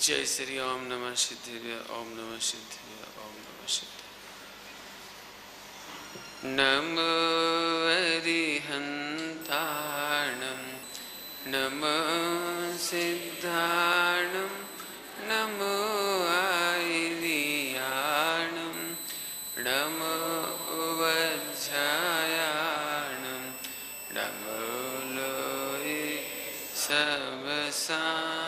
जय श्री ओम नमः सिद्धिव्य ओम नमः सिद्धिव्य ओम नमः सिद्धि नमो अरिहन्ताणं, नम सिद्धाणं नमो आयर्याणं नमो वज्रायाणं नमो लोये सबसाहूर्णम्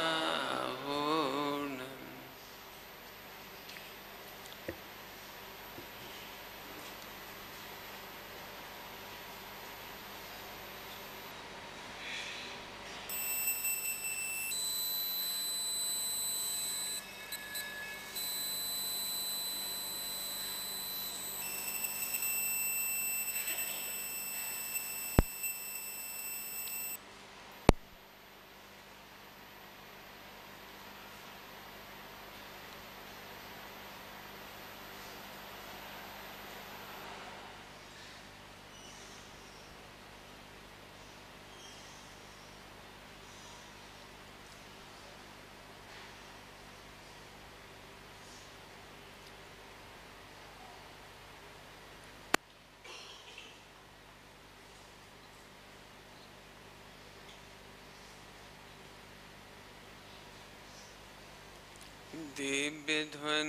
दिव्यध्वनिकर्तारं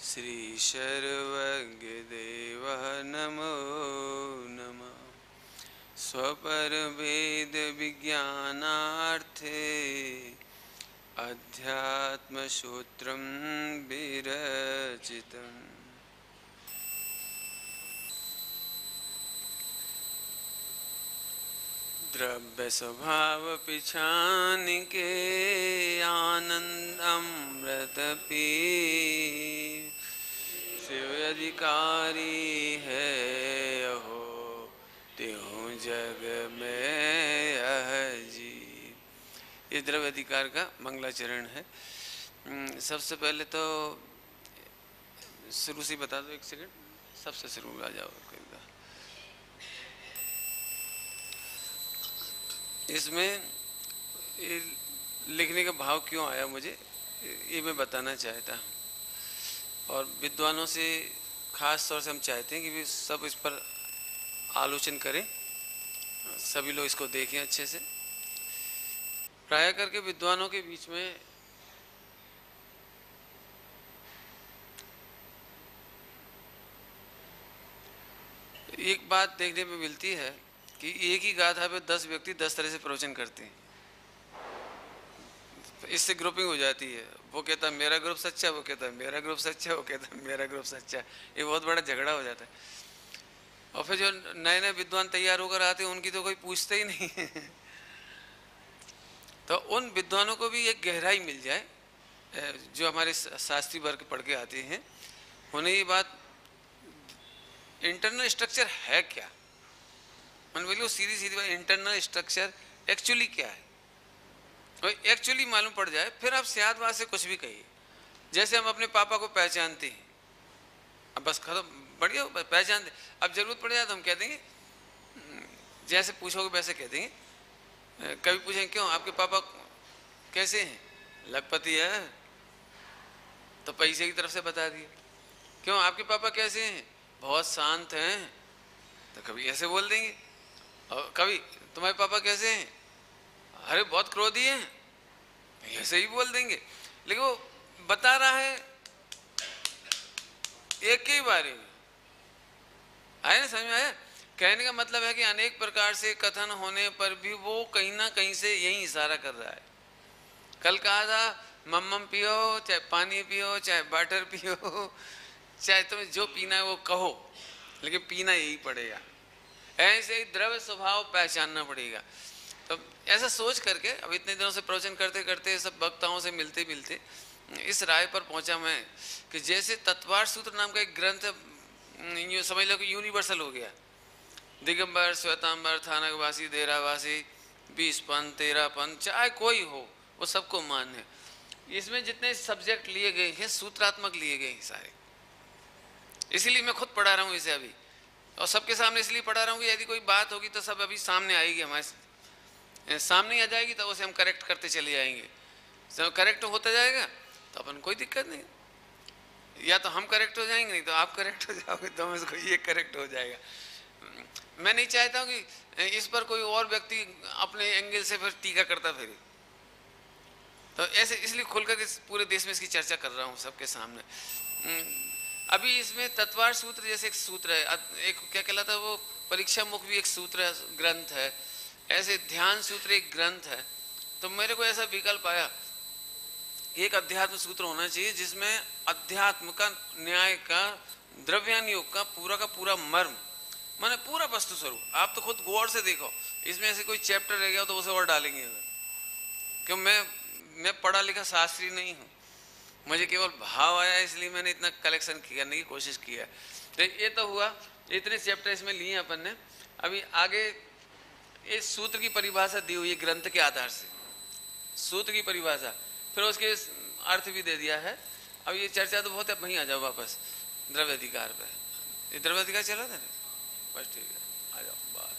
श्रीशर्वज्ञदेवः नमो नमः। स्वपरवेदविज्ञानार्थे अध्यात्मसूत्रं विरचितम्। द्रव्य स्वभाव पिछान के आनंद अमृत पी शिव अधिकारी है हो त्यों जग में जी ये द्रव्य अधिकार का मंगलाचरण है। सबसे पहले तो शुरू से बता दो एक सेकंड सबसे शुरू आ जाओ एक बार। इसमें लिखने का भाव क्यों आया मुझे? ये मैं बताना चाहता हूँ। और विद्वानों से खास तौर से हम चाहते हैं कि भी सब इस पर आलोचन करें। सभी लोग इसको देखें अच्छे से। प्राय करके विद्वानों के बीच में एक बात देखने में मिलती है। कि एक ही गाथा पे दस व्यक्ति दस तरह से प्रवचन करते हैं। इससे ग्रुपिंग हो जाती है। वो कहता है, मेरा ग्रुप सच्चा वो कहता है, मेरा ग्रुप सच्चा वो कहता है, मेरा ग्रुप सच्चा ये बहुत बड़ा झगड़ा हो जाता है। और फिर जो नए नए विद्वान तैयार होकर आते हैं, उनकी तो कोई पूछते ही नहीं है। तो उन विद्वानों को भी एक गहराई मिल जाए जो हमारे शास्त्री वर्ग पढ़ के आते हैं। उन्हें ये बात, इंटरनल स्ट्रक्चर है क्या? मैंने बोली, वो सीधी सीधी बात इंटरनल स्ट्रक्चर एक्चुअली क्या है? और एक्चुअली मालूम पड़ जाए, फिर आप सियादवाद से कुछ भी कहिए। जैसे हम अपने पापा को पहचानते हैं। अब बस खत्म, बढ़िया पहचानते अब ज़रूरत पड़ जाए तो हम कह देंगे जैसे पूछोगे वैसे कह देंगे। कभी पूछेंगे, क्यों, आपके पापा कैसे हैं? लखपति है। तो पैसे की तरफ़ से बता दिए। क्यों, आपके पापा कैसे हैं? बहुत शांत हैं। तो कभी ऐसे बोल देंगे। और कभी तुम्हारे पापा कैसे हैं? अरे, बहुत क्रोधी हैं। ऐसे ही बोल देंगे। लेकिन वो बता रहा है, एक ही बारे। में आया ना, समझ में आया? कहने का मतलब है कि अनेक प्रकार से कथन होने पर भी वो कहीं ना कहीं से यही इशारा कर रहा है। कल कहा था, मम्मम पियो, चाहे पानी पियो, चाहे वाटर पियो, चाहे तुम्हें जो पीना है वो कहो। लेकिन पीना यही पड़ेगा। ऐसे ही द्रव्य स्वभाव पहचानना पड़ेगा। तो ऐसा सोच करके, अब इतने दिनों से प्रवचन करते करते सब वक्ताओं से मिलते मिलते, इस राय पर पहुँचा मैं कि जैसे तत्वार सूत्र नाम का एक ग्रंथ समझ लो कि यूनिवर्सल हो गया। दिगंबर, श्वेतांबर, थानकवासी, देरावासी, बीस पंथ तेरह पंथ चाहे कोई हो, वो सबको मान है। इसमें जितने सब्जेक्ट लिए गए हैं, सूत्रात्मक लिए गए हैं सारे। इसीलिए मैं खुद पढ़ा रहा हूँ इसे अभी। और सबके सामने इसलिए पढ़ा रहा हूँ कि यदि कोई बात होगी तो सब अभी सामने आएगी हमारे सामने आ जाएगी तो उसे हम करेक्ट करते चले जाएँगे। जब करेक्ट होता जाएगा तो अपन कोई दिक्कत नहीं। या तो हम करेक्ट हो जाएँगे नहीं तो आप करेक्ट हो जाओगे तो इसको ये करेक्ट हो जाएगा। मैं नहीं चाहता हूँ कि इस पर कोई और व्यक्ति अपने एंगल से फिर टीका करता फिर। तो ऐसे इसलिए खुलकर के पूरे देश में इसकी चर्चा कर रहा हूँ सबके सामने। हम्म, अभी इसमें तत्वार सूत्र जैसे एक सूत्र है एक क्या कहलाता है वो, परीक्षा मुख भी एक सूत्र ग्रंथ है। ऐसे ध्यान सूत्र एक ग्रंथ है। तो मेरे को ऐसा विकल्प आया, एक अध्यात्म सूत्र होना चाहिए जिसमें अध्यात्म का न्याय का द्रव्यान योग का पूरा का पूरा मर्म, मैंने पूरा वस्तु स्वरूप आप तो खुद गौर से देखो, इसमें ऐसे कोई चैप्टर रह गया तो उसे और डालेंगे। क्यों मैं मैं पढ़ा लिखा शास्त्री नहीं हूँ। मुझे केवल भाव आया, इसलिए मैंने इतना कलेक्शन करने की कोशिश किया तो ये तो हुआ, इतने चैप्टर इसमें लिए अपन ने। अभी आगे इस सूत्र की परिभाषा दी हुई है ग्रंथ के आधार से। सूत्र की परिभाषा, फिर उसके अर्थ भी दे दिया है। अब ये चर्चा तो बहुत है वहीं आ जाओ वापस द्रव्य अधिकार पे। ये द्रव्य अधिकार चला था ना? बस ठीक है, आ जाओ बाहर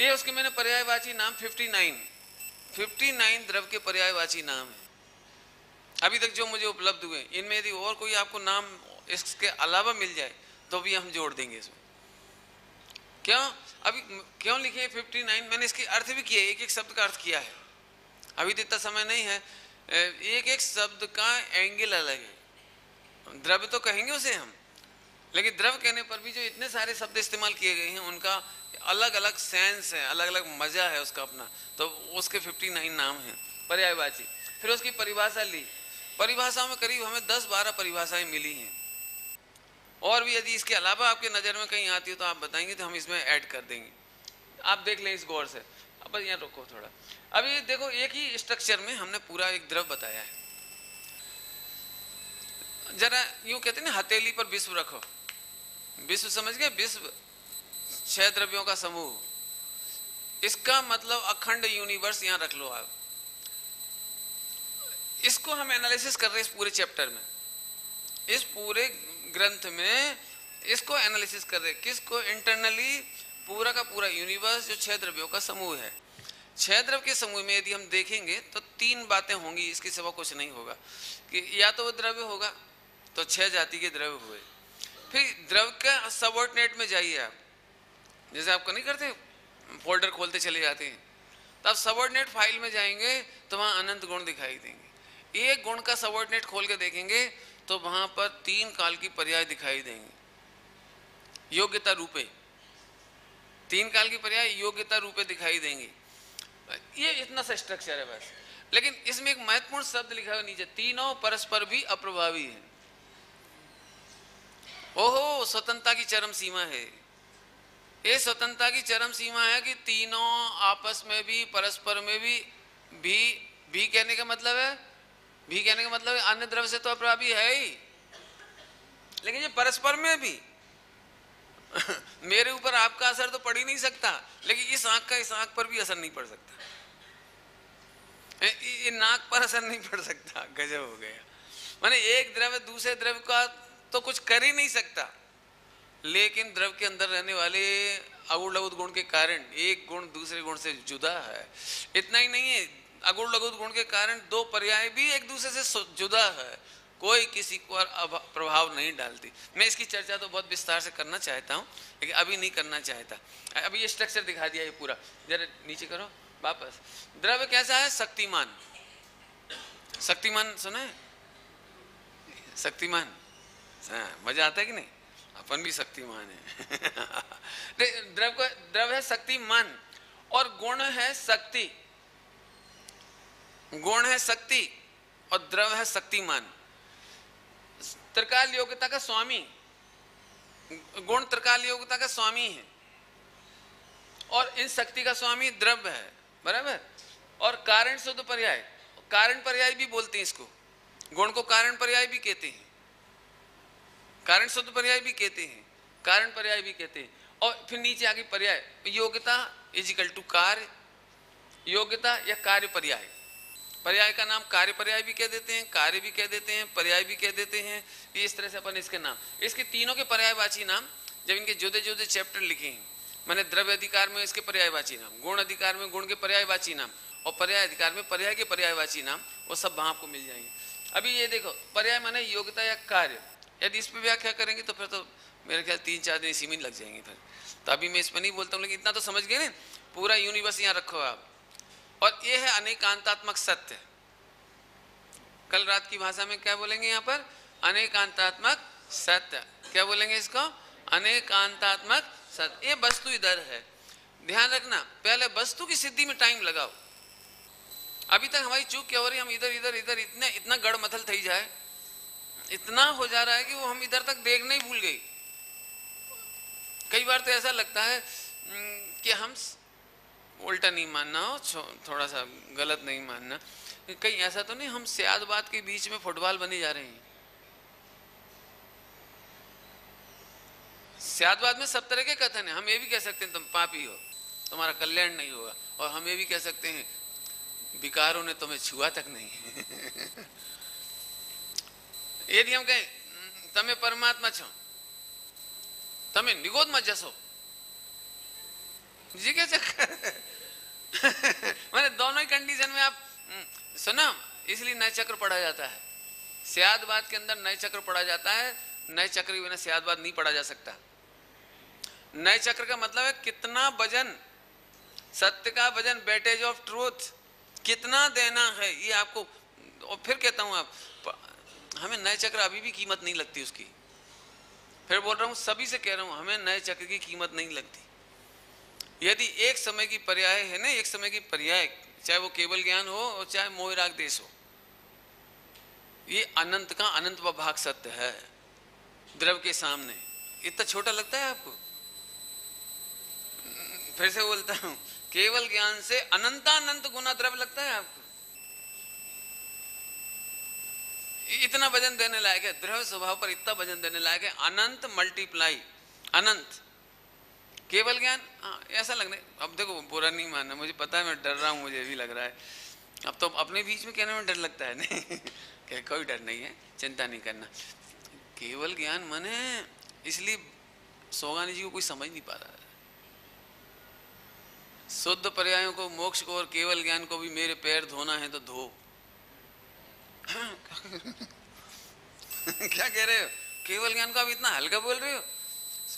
ये उसके मैंने पर्यायवाची नाम 59 59 द्रव के पर्यायवाची नाम है। अभी तक जो मुझे उपलब्ध हुए, इनमें यदि और कोई आपको नाम इसके अलावा मिल जाए तो भी हम जोड़ देंगे इसमें। क्यों? अभी क्यों लिखे 59 मैंने इसके अर्थ भी किए एक एक शब्द का अर्थ किया है। अभी तो इतना समय नहीं है। एक एक शब्द का एंगल अलग है। द्रव्य तो कहेंगे उसे हम। लेकिन द्रव कहने पर भी जो इतने सारे शब्द इस्तेमाल किए गए हैं, उनका अलग अलग सेंस है अलग अलग मज़ा है उसका अपना। तो उसके 59 नाम है। पर्यायवाची। फिर उसकी परिभाषा ली। परिभाषाओं में करीब हमें दस बारह परिभाषाएँ मिली हैं। और भी यदि इसके अलावा आपके नज़र में कहीं आती हो तो आप बताएँगे तो हम इसमें ऐड कर देंगे। आप देख लें इस गौर से। अब यहाँ रोको थोड़ा। अभी देखो, एक ही स्ट्रक्चर में हमने पूरा एक द्रव बताया है। जरा यूँ कहते ना, हथेली पर विश्व रखो। विश्व समझ गए? विश्व छह द्रव्यों का समूह। इसका मतलब अखंड यूनिवर्स यहाँ रख लो आप। इसको हम एनालिसिस कर रहे हैं इस पूरे चैप्टर में। इस पूरे ग्रंथ में इसको एनालिसिस कर रहे किसको? इंटरनली पूरा का पूरा यूनिवर्स जो छह द्रव्यों का समूह है। छह द्रव के समूह में यदि हम देखेंगे तो तीन बातें होंगी, इसके सिवा कुछ नहीं होगा। कि या तो वो द्रव्य होगा तो छह जाति के द्रव्य हुए। फिर द्रव का सबॉर्डिनेट में जाइए आप। जैसे आपको नहीं करते फोल्डर खोलते चले जाते हैं। तो आप सबॉर्डिनेट फ़ाइल में जाएँगे तो वहाँ अनंत गुण दिखाई देंगे। एक गुण का सबॉर्डिनेट खोल के देखेंगे तो वहाँ पर तीन काल की पर्याय दिखाई देंगे। योग्यता रूपे। तीन काल की पर्याय योग्यता रूपे दिखाई देंगे। ये इतना सा स्ट्रक्चर है बस। लेकिन इसमें एक महत्वपूर्ण शब्द लिखा हुआ नीचे, तीनों परस्पर भी अप्रभावी है। ओहो, स्वतंत्रता की चरम सीमा है। ये स्वतंत्रता की चरम सीमा है कि तीनों आपस में भी, परस्पर में भी भी भी कहने का मतलब है भी कहने का मतलब अन्य द्रव्य से तो अप्रभावी है ही। लेकिन ये परस्पर में भी। मेरे ऊपर आपका असर तो पड़ ही नहीं सकता, लेकिन इस आँख का इस आँख पर भी असर नहीं पड़ सकता। ये नाक पर असर नहीं पड़ सकता, गजब हो गया। माने एक द्रव्य दूसरे द्रव्य का तो कुछ कर ही नहीं सकता। लेकिन द्रव के अंदर रहने वाले लघुत गुण के कारण एक गुण दूसरे गुण से जुदा है। इतना ही नहीं है अगुण लघुत गुण के कारण दो पर्याय भी एक दूसरे से जुदा है। कोई किसी पर प्रभाव नहीं डालती। मैं इसकी चर्चा तो बहुत विस्तार से करना चाहता हूँ लेकिन अभी नहीं करना चाहता। अभी ये स्ट्रक्चर दिखा दिया ये पूरा। जरा नीचे करो वापस। द्रव्य कैसा है? शक्तिमान। शक्तिमान सुना है? शक्तिमान। हाँ, मज़ा आता है कि नहीं? अपन भी शक्तिमान है। द्रव को द्रव है शक्तिमान और गुण है शक्ति। गुण है शक्ति और द्रव है शक्तिमान। त्रिकाल योग्यता का स्वामी। गुण त्रिकाल योग्यता का स्वामी है। और इन शक्ति का स्वामी द्रव्य है, बराबर? और कारण शुद्ध पर्याय। कारण पर्याय भी बोलते हैं इसको। गुण को कारण पर्याय भी कहते हैं। कारण शुद्ध पर्याय भी कहते हैं। कारण पर्याय भी कहते हैं। और फिर नीचे आगे पर्याय। योग्यता इजिकल टू कार्य। योग्यता या कार्य पर्याय। पर्याय का नाम कार्य पर्याय भी कह देते हैं, कार्य भी कह देते हैं, पर्याय भी कह देते हैं। ये इस तरह से अपन इसके नाम। इसके तीनों के पर्यायवाची नाम जब इनके जुदे जुदे चैप्टर लिखे हैं, मैंने द्रव्य अधिकार में इसके पर्यायवाची नाम, गुण अधिकार में गुण के पर्यायवाची नाम और पर्याय अधिकार में पर्याय के पर्यायवाची नाम, वो सब वहाँ आपको मिल जाएँगे। अभी ये देखो, पर्याय माने योग्यता या कार्य। यदि इस पर व्याख्या करेंगे तो फिर तो मेरे ख्याल तीन चार दिन इसी में लग जाएँगे फिर। तो अभी मैं इस पर नहीं बोलता हूँ, लेकिन इतना तो समझ गए ना? पूरा यूनिवर्स यहाँ रखो आप। और ये है अनेकांतात्मक सत्य। कल रात की भाषा में क्या बोलेंगे यहाँ पर? अनेकांतात्मक सत्य। क्या बोलेंगे इसको? अनेकांतात्मक सत्य। ये वस्तु इधर है। ध्यान रखना, पहले वस्तु की सिद्धि में टाइम लगाओ। अभी तक हमारी चूक क्या हो रही है? हम इधर इधर इधर, इतने, इतना गढ़ मथल थी जाए। इतना हो जा रहा है कि वो हम इधर तक देखने ही भूल गई। कई बार तो ऐसा लगता है कि हम उल्टा नहीं मानना हो थोड़ा सा गलत नहीं मानना कहीं ऐसा तो नहीं हम सियादबाद के बीच में फुटबॉल बने जा रहे हैं सियादबाद में सब तरह के कथन है हम ये भी कह सकते हैं तुम पापी हो तुम्हारा कल्याण नहीं होगा और हम ये भी कह सकते हैं विकारों ने तुम्हें छुआ तक नहीं यदि हम कहें તમે પરમાત્મા છો તમે નિગોદમાં જશો जी क्या चक्कर मैंने दोनों ही कंडीशन में आप सुना, इसलिए नए चक्र पढ़ा जाता है। सियादबाद के अंदर नए चक्र पढ़ा जाता है, नए चक्र के बिना सियादबाद नहीं पढ़ा जा सकता। नए चक्र का मतलब है कितना वज़न, सत्य का वज़न, बैटेज ऑफ़ ट्रूथ, कितना देना है, ये आपको, और फिर कहता हूँ आप हमें नए चक्र अभी भी कीमत नहीं लगती उसकी। फिर बोल रहा हूँ, सभी से कह रहा हूँ, हमें नए चक्र की कीमत नहीं लगती। यदि एक समय की पर्याय है ना, एक समय की पर्याय, चाहे वो केवल ज्ञान हो और चाहे मोहराग देश हो, ये अनंत का अनंत भाग सत्य है द्रव के सामने। इतना छोटा लगता है आपको? फिर से बोलता हूँ, केवल ज्ञान से अनंतानंत गुना द्रव लगता है आपको? इतना वज़न देने लायक है, द्रव्य स्वभाव पर इतना वज़न देने लायक है, अनंत मल्टीप्लाई अनंत। केवल ज्ञान? हाँ ऐसा लगने, अब देखो, बुरा नहीं मानना, मुझे पता है, मैं डर रहा हूँ, मुझे भी लग रहा है। अब तो अपने बीच में कहने में डर लगता है, नहीं क्या कोई डर नहीं है, चिंता नहीं करना। केवल ज्ञान माने, इसलिए सोगानी जी को कोई समझ नहीं पा रहा है। शुद्ध पर्यायों को, मोक्ष को और केवल ज्ञान को भी मेरे पैर धोना है तो धो। क्या कह रहे हो? केवल ज्ञान को आप इतना हल्का बोल रहे हो?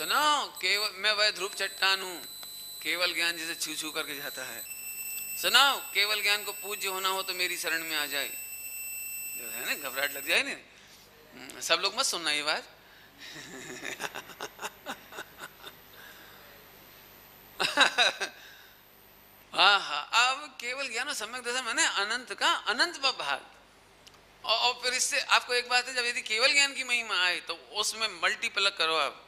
सुनो केवल मैं वह ध्रुव चट्टान हूँ। केवल ज्ञान जिसे छू छू करके जाता है। सुनाओ केवल ज्ञान को पूज्य होना हो तो मेरी शरण में आ जाए। जो है ना घबराहट लग जाए ना। हम्म, सब लोग मत सुनना ये बात। अब केवल ज्ञान और सम्यक दर्शन मैंने अनंत का अनंत भाग। और, फिर इससे आपको एक बात है जब यदि केवल ज्ञान की महिमा आए तो उसमें मल्टीप्लक करो आप।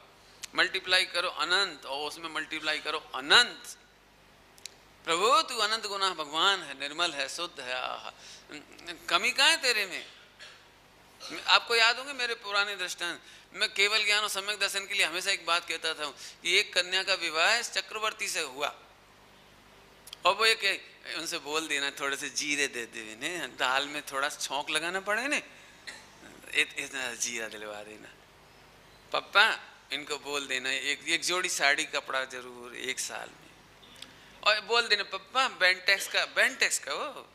मल्टीप्लाई करो अनंत, और उसमें मल्टीप्लाई करो अनंत। प्रभु, तू अनंत गुना भगवान है, निर्मल है, शुद्ध है, आह। कमी कहाँ है तेरे में? आपको याद होंगे मेरे पुराने दृष्टांत? मैं केवल ज्ञान और सम्यक दर्शन के लिए हमेशा एक बात कहता था कि एक कन्या का विवाह चक्रवर्ती से हुआ। और वो एक, उनसे बोल देना, थोड़े से जीरे दे दे दाल में थोड़ा छौंक लगाना पड़े ने इतना जीरा दिलवा देना। पप्पा इनको बोल देना, एक एक जोड़ी साड़ी कपड़ा ज़रूर, एक साल में। और बोल देना, पप्पा बेंटेक्स का बेंटेक्स का वो?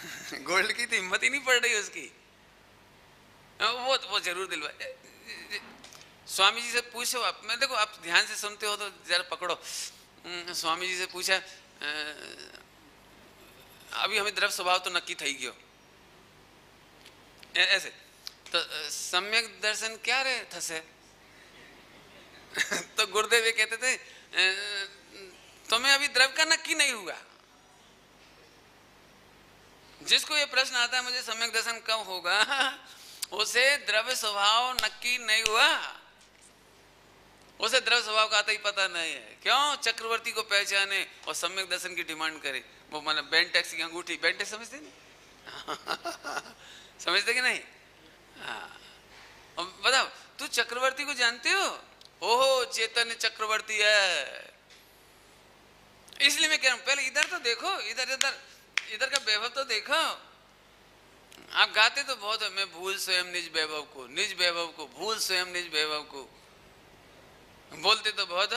गोल्ड की तो हिम्मत ही नहीं पड़ रही उसकी। वो वो ज़रूर दिलवा स्वामी जी से पूछो आप, मैं देखो, आप ध्यान से सुनते हो तो जरा पकड़ो। स्वामी जी से पूछा अभी हमें द्रव स्वभाव तो नक्की थी गयो ऐसे तो सम्यक दर्शन क्या रहे थसे तो गुरुदेव ये कहते थे तुम्हें अभी द्रव का नक्की नहीं हुआ। जिसको ये प्रश्न आता है, मुझे सम्यक दर्शन कब होगा? उसे द्रव्य स्वभाव नक्की नहीं हुआ। उसे द्रव्य स्वभाव का आता ही पता नहीं है। क्यों? चक्रवर्ती को पहचाने और सम्यक दर्शन की डिमांड करे। वो मैंने बैन टैक्स की अंगूठी, बैन टैक्स समझते नहीं? समझते कि नहीं? हाँ। बताओ, तू चक्रवर्ती को जानते हो? ओहो, चेतन चक्रवर्ती है। इसलिए मैं कह रहा हूँ, पहले इधर तो देखो, इधर इधर इधर का वैभव तो देखो। आप गाते तो बहुत है, मैं भूल स्वयं निज वैभव को, निज वैभव को, भूल स्वयं निज वैभव को। बोलते तो बहुत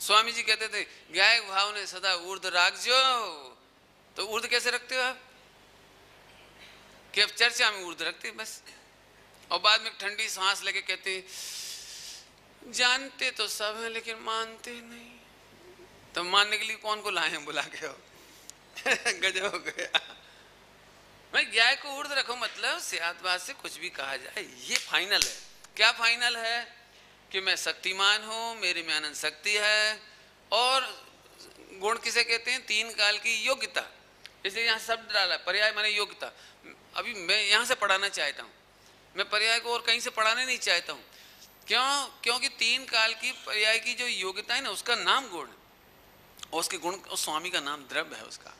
स्वामी जी कहते थे गायक भाव ने सदा उर्द राग जो तो उर्द कैसे रखते हो आप? कि अब चर्चा में उर्द रखते बस। और बाद में ठंडी सांस लेके कहते जानते तो सब हैं, लेकिन मानते नहीं। तो मानने के लिए कौन को लाए हैं बुला के? हो गजब हो गया। मैं गाय को उर्द रखो मतलब सियादबाद से कुछ भी कहा जाए, ये फाइनल है। क्या फाइनल है? कि मैं शक्तिमान हूँ, मेरे में आनंद शक्ति है, और गुण किसे कहते हैं? तीन काल की योग्यता। इसलिए यहाँ शब्द डाला, पर्याय मैंने योग्यता। अभी मैं यहाँ से पढ़ाना चाहता हूँ। मैं पर्याय को और कहीं से पढ़ाना नहीं चाहता हूँ। क्यों? क्योंकि तीन काल की पर्याय की जो योग्यता है ना, उसका नाम गुण और उसके गुण उस स्वामी का नाम द्रव्य है उसका।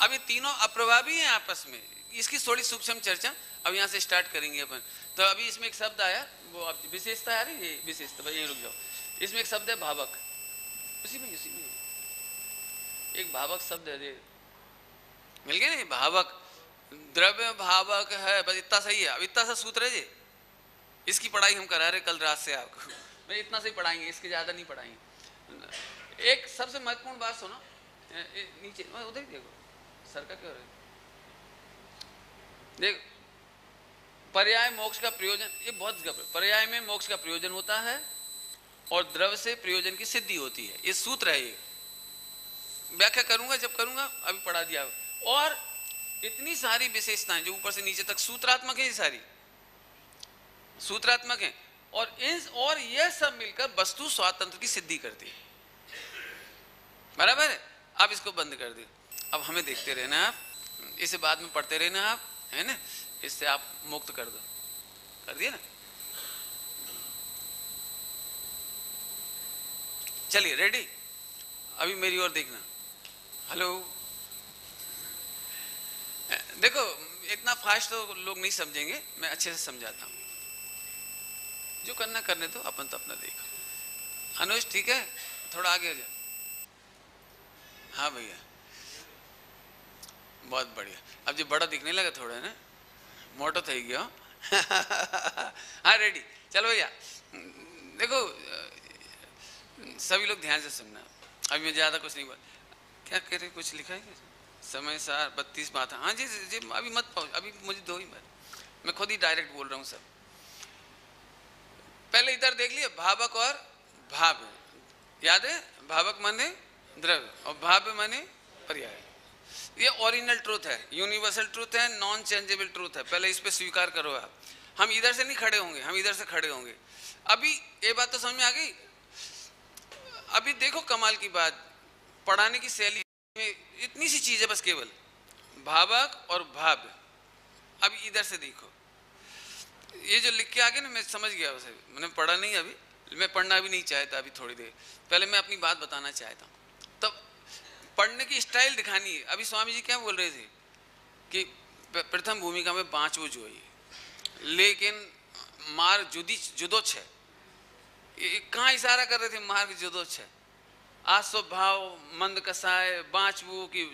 अब ये तीनों अप्रभावी हैं आपस में। इसकी थोड़ी सूक्ष्म चर्चा, अब यहाँ से स्टार्ट करेंगे अपन। तो अभी इसमें एक शब्द आया, वो अब विशेषता आ रही है? विशेषता, भाई रुक जाओ। इसमें एक शब्द है भावक। उसी में उसी में। एक भावक शब्द है मिल गया ना भावक। द्रव्य भावक है, बस इतना सही है। अब इतना सा सूत्र है जी। इसकी पढ़ाई हम करा रहे कल रात से आपको मैं इतना से ही पढ़ाएँगे, इसके ज़्यादा नहीं पढ़ाएँगे। एक सबसे महत्वपूर्ण बात सुनो। नीचे उधर देखो। सर का क्यों देख, पर्याय मोक्ष का प्रयोजन, ये बहुत गप पर्याय में मोक्ष का प्रयोजन होता है और द्रव्य से प्रयोजन की सिद्धि होती है। ये सूत्र है ये। व्याख्या करूँगा, जब करूँगा, अभी पढ़ा दिया। और इतनी सारी विशेषताएँ जो ऊपर से नीचे तक, सूत्रात्मक है ये सारी। सूत्रात्मक है। और इन और यह सब मिलकर वस्तु स्वातंत्र की सिद्धि करती है बराबर है? अब इसको बंद कर दिए अब हमें देखते रहना आप। इसे बाद में पढ़ते रहना आप, है ना? इससे आप मुक्त कर दो। कर दिए ना? चलिए रेडी अभी मेरी ओर देखना। हेलो देखो, इतना फास्ट तो लोग नहीं समझेंगे। मैं अच्छे से समझाता हूँ। जो करना करने दो, अपन तो अपना देखो। अनुज, ठीक है? थोड़ा आगे हो जाओ हाँ भैया। बहुत बढ़िया। अब जो बड़ा दिखने लगा थोड़ा ना? मोटो થઈ गया हाँ। रेडी चलो भैया। देखो, सभी लोग ध्यान से सुनना। अभी मैं ज़्यादा कुछ नहीं बोल क्या कह रहे कुछ लिखा है समय सार, बत्तीस बात। हाँ जी जी अभी मत पाओ। अभी मुझे दो ही बात मैं खुद ही डायरेक्ट बोल रहा हूँ सब। पहले इधर देख लिया भावक और भाव याद है? भावक माने द्रव्य और भाव माने पर्याय। ये ओरिजिनल ट्रूथ है यूनिवर्सल ट्रूथ है नॉन चेंजेबल ट्रूथ है। पहले इस पर स्वीकार करो आप। हम इधर से नहीं खड़े होंगे, हम इधर से खड़े होंगे। अभी ये बात तो समझ में आ गई? अभी देखो कमाल की बात। पढ़ाने की शैली में इतनी सी चीज़ है बस केवल। भावक और भाव अभी इधर से देखो। ये जो लिख के आ गया ना, मैं समझ गया उसे। मैंने पढ़ा नहीं अभी, मैं पढ़ना भी नहीं चाहता अभी थोड़ी देर। पहले मैं अपनी बात बताना चाहता हूँ। तब पढ़ने की स्टाइल दिखानी है। अभी स्वामी जी क्या बोल रहे थे कि प्रथम भूमिका में पांचवो जो है, लेकिन मार्ग जुदी जुदोच है। ये कहाँ इशारा कर रहे थे मार्ग जुदोच है? आ स्वभाव मंद कसाय बाँचवू कि,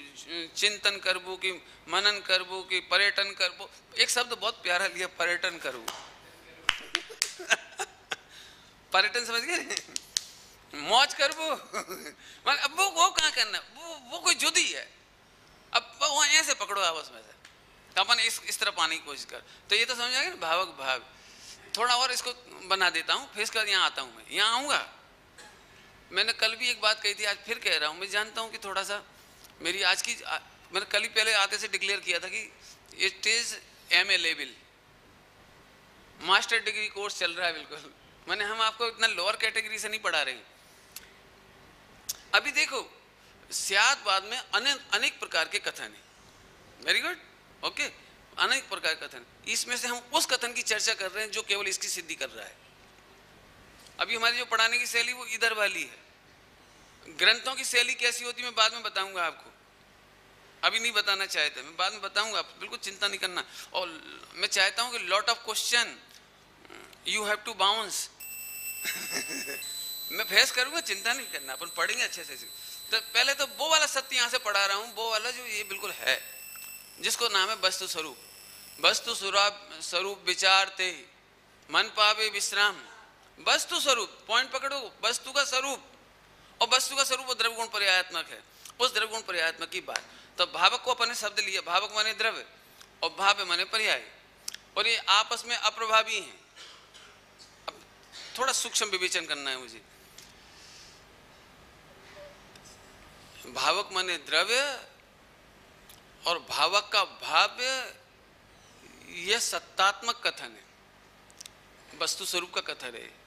चिंतन करबू कि, मनन करबू कि, पर्यटन करबू। एक शब्द बहुत प्यारा लिया, पर्यटन करबू। पर्यटन समझ गए? मौज कर वो अब वो वो कहाँ करना? वो वो कोई जुदी है। अब वो ऐसे पकड़ो आप उसमें से। तो अपन इस इस तरह पाने की कोशिश कर। तो ये तो समझ आएगा ना, भावक भाव थोड़ा और इसको बना देता हूँ, फिर इसके बाद यहाँ आता हूँ मैं। यहाँ आऊँगा। मैंने कल भी एक बात कही थी, आज फिर कह रहा हूँ। मैं जानता हूँ कि थोड़ा सा मेरी आज की मैंने कल ही पहले आते से डिक्लेयर किया था कि it is M A level master degree course चल रहा है बिल्कुल। मैंने, हम आपको इतना लोअर कैटेगरी से नहीं पढ़ा रहे अभी देखो सियादबाद में अनेक अनेक प्रकार के कथन है। वेरी गुड ओके अनेक प्रकार के कथन। इसमें से हम उस कथन की चर्चा कर रहे हैं जो केवल इसकी सिद्धि कर रहा है। अभी हमारी जो पढ़ाने की शैली वो इधर वाली है। ग्रंथों की शैली कैसी होती है, मैं बाद में बताऊँगा आपको। अभी नहीं बताना चाहते, मैं बाद में बताऊँगा आप बिल्कुल चिंता नहीं करना। और मैं चाहता हूँ कि lot of question you have to bounce मैं फेस करूँगा, चिंता नहीं करना, अपन पढ़ेंगे अच्छे से तो पहले तो वो वाला सत्य यहाँ से पढ़ा रहा हूँ, वो वाला जो ये बिल्कुल है, जिसको नाम है वस्तु स्वरूप। वस्तु स्वरूप विचार ते मन पावे विश्राम। वस्तु स्वरूप पॉइंट पकड़ो, वस्तु का स्वरूप। और वस्तु का स्वरूप द्रव्य गुण पर्यात्मक है। उस द्रव्य गुण पर्यात्मक की बात। तो भावक को अपने शब्द लिया भावक माने द्रव्य, और भाव्य माने पर्याय। और ये आपस में अप्रभावी हैं। अब थोड़ा सूक्ष्म विवेचन करना है मुझे। भावक माने द्रव्य, और भावक का भाव्य, यह सत्तात्मक कथन है। वस्तु स्वरूप का कथन है।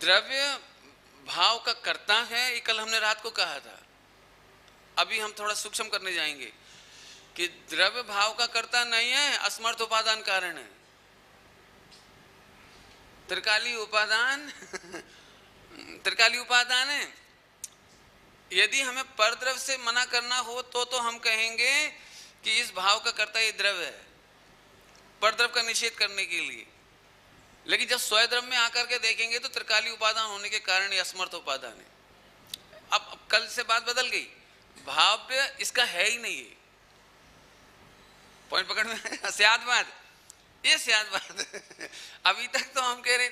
द्रव्य भाव का कर्ता है, ये कल हमने रात को कहा था। अभी हम थोड़ा सूक्ष्म करने जाएँगे कि द्रव्य भाव का कर्ता नहीं है, असमर्थ उपादान कारण है। त्रिकाली उपादान त्रिकाली उपादान है। यदि हमें परद्रव्य से मना करना हो तो तो हम कहेंगे कि इस भाव का कर्ता ये द्रव्य है, परद्रव्य का निषेध करने के लिए। लेकिन जब स्वयं में आकर के देखेंगे तो त्रिकाली उपादान होने के कारण ये असमर्थ उपादान है। अब, अब कल से बात बदल गई। भाव्य इसका है ही नहीं है। पॉइंट पकड़ में? सियाद ये सियाद बात। अभी तक तो हम कह रहे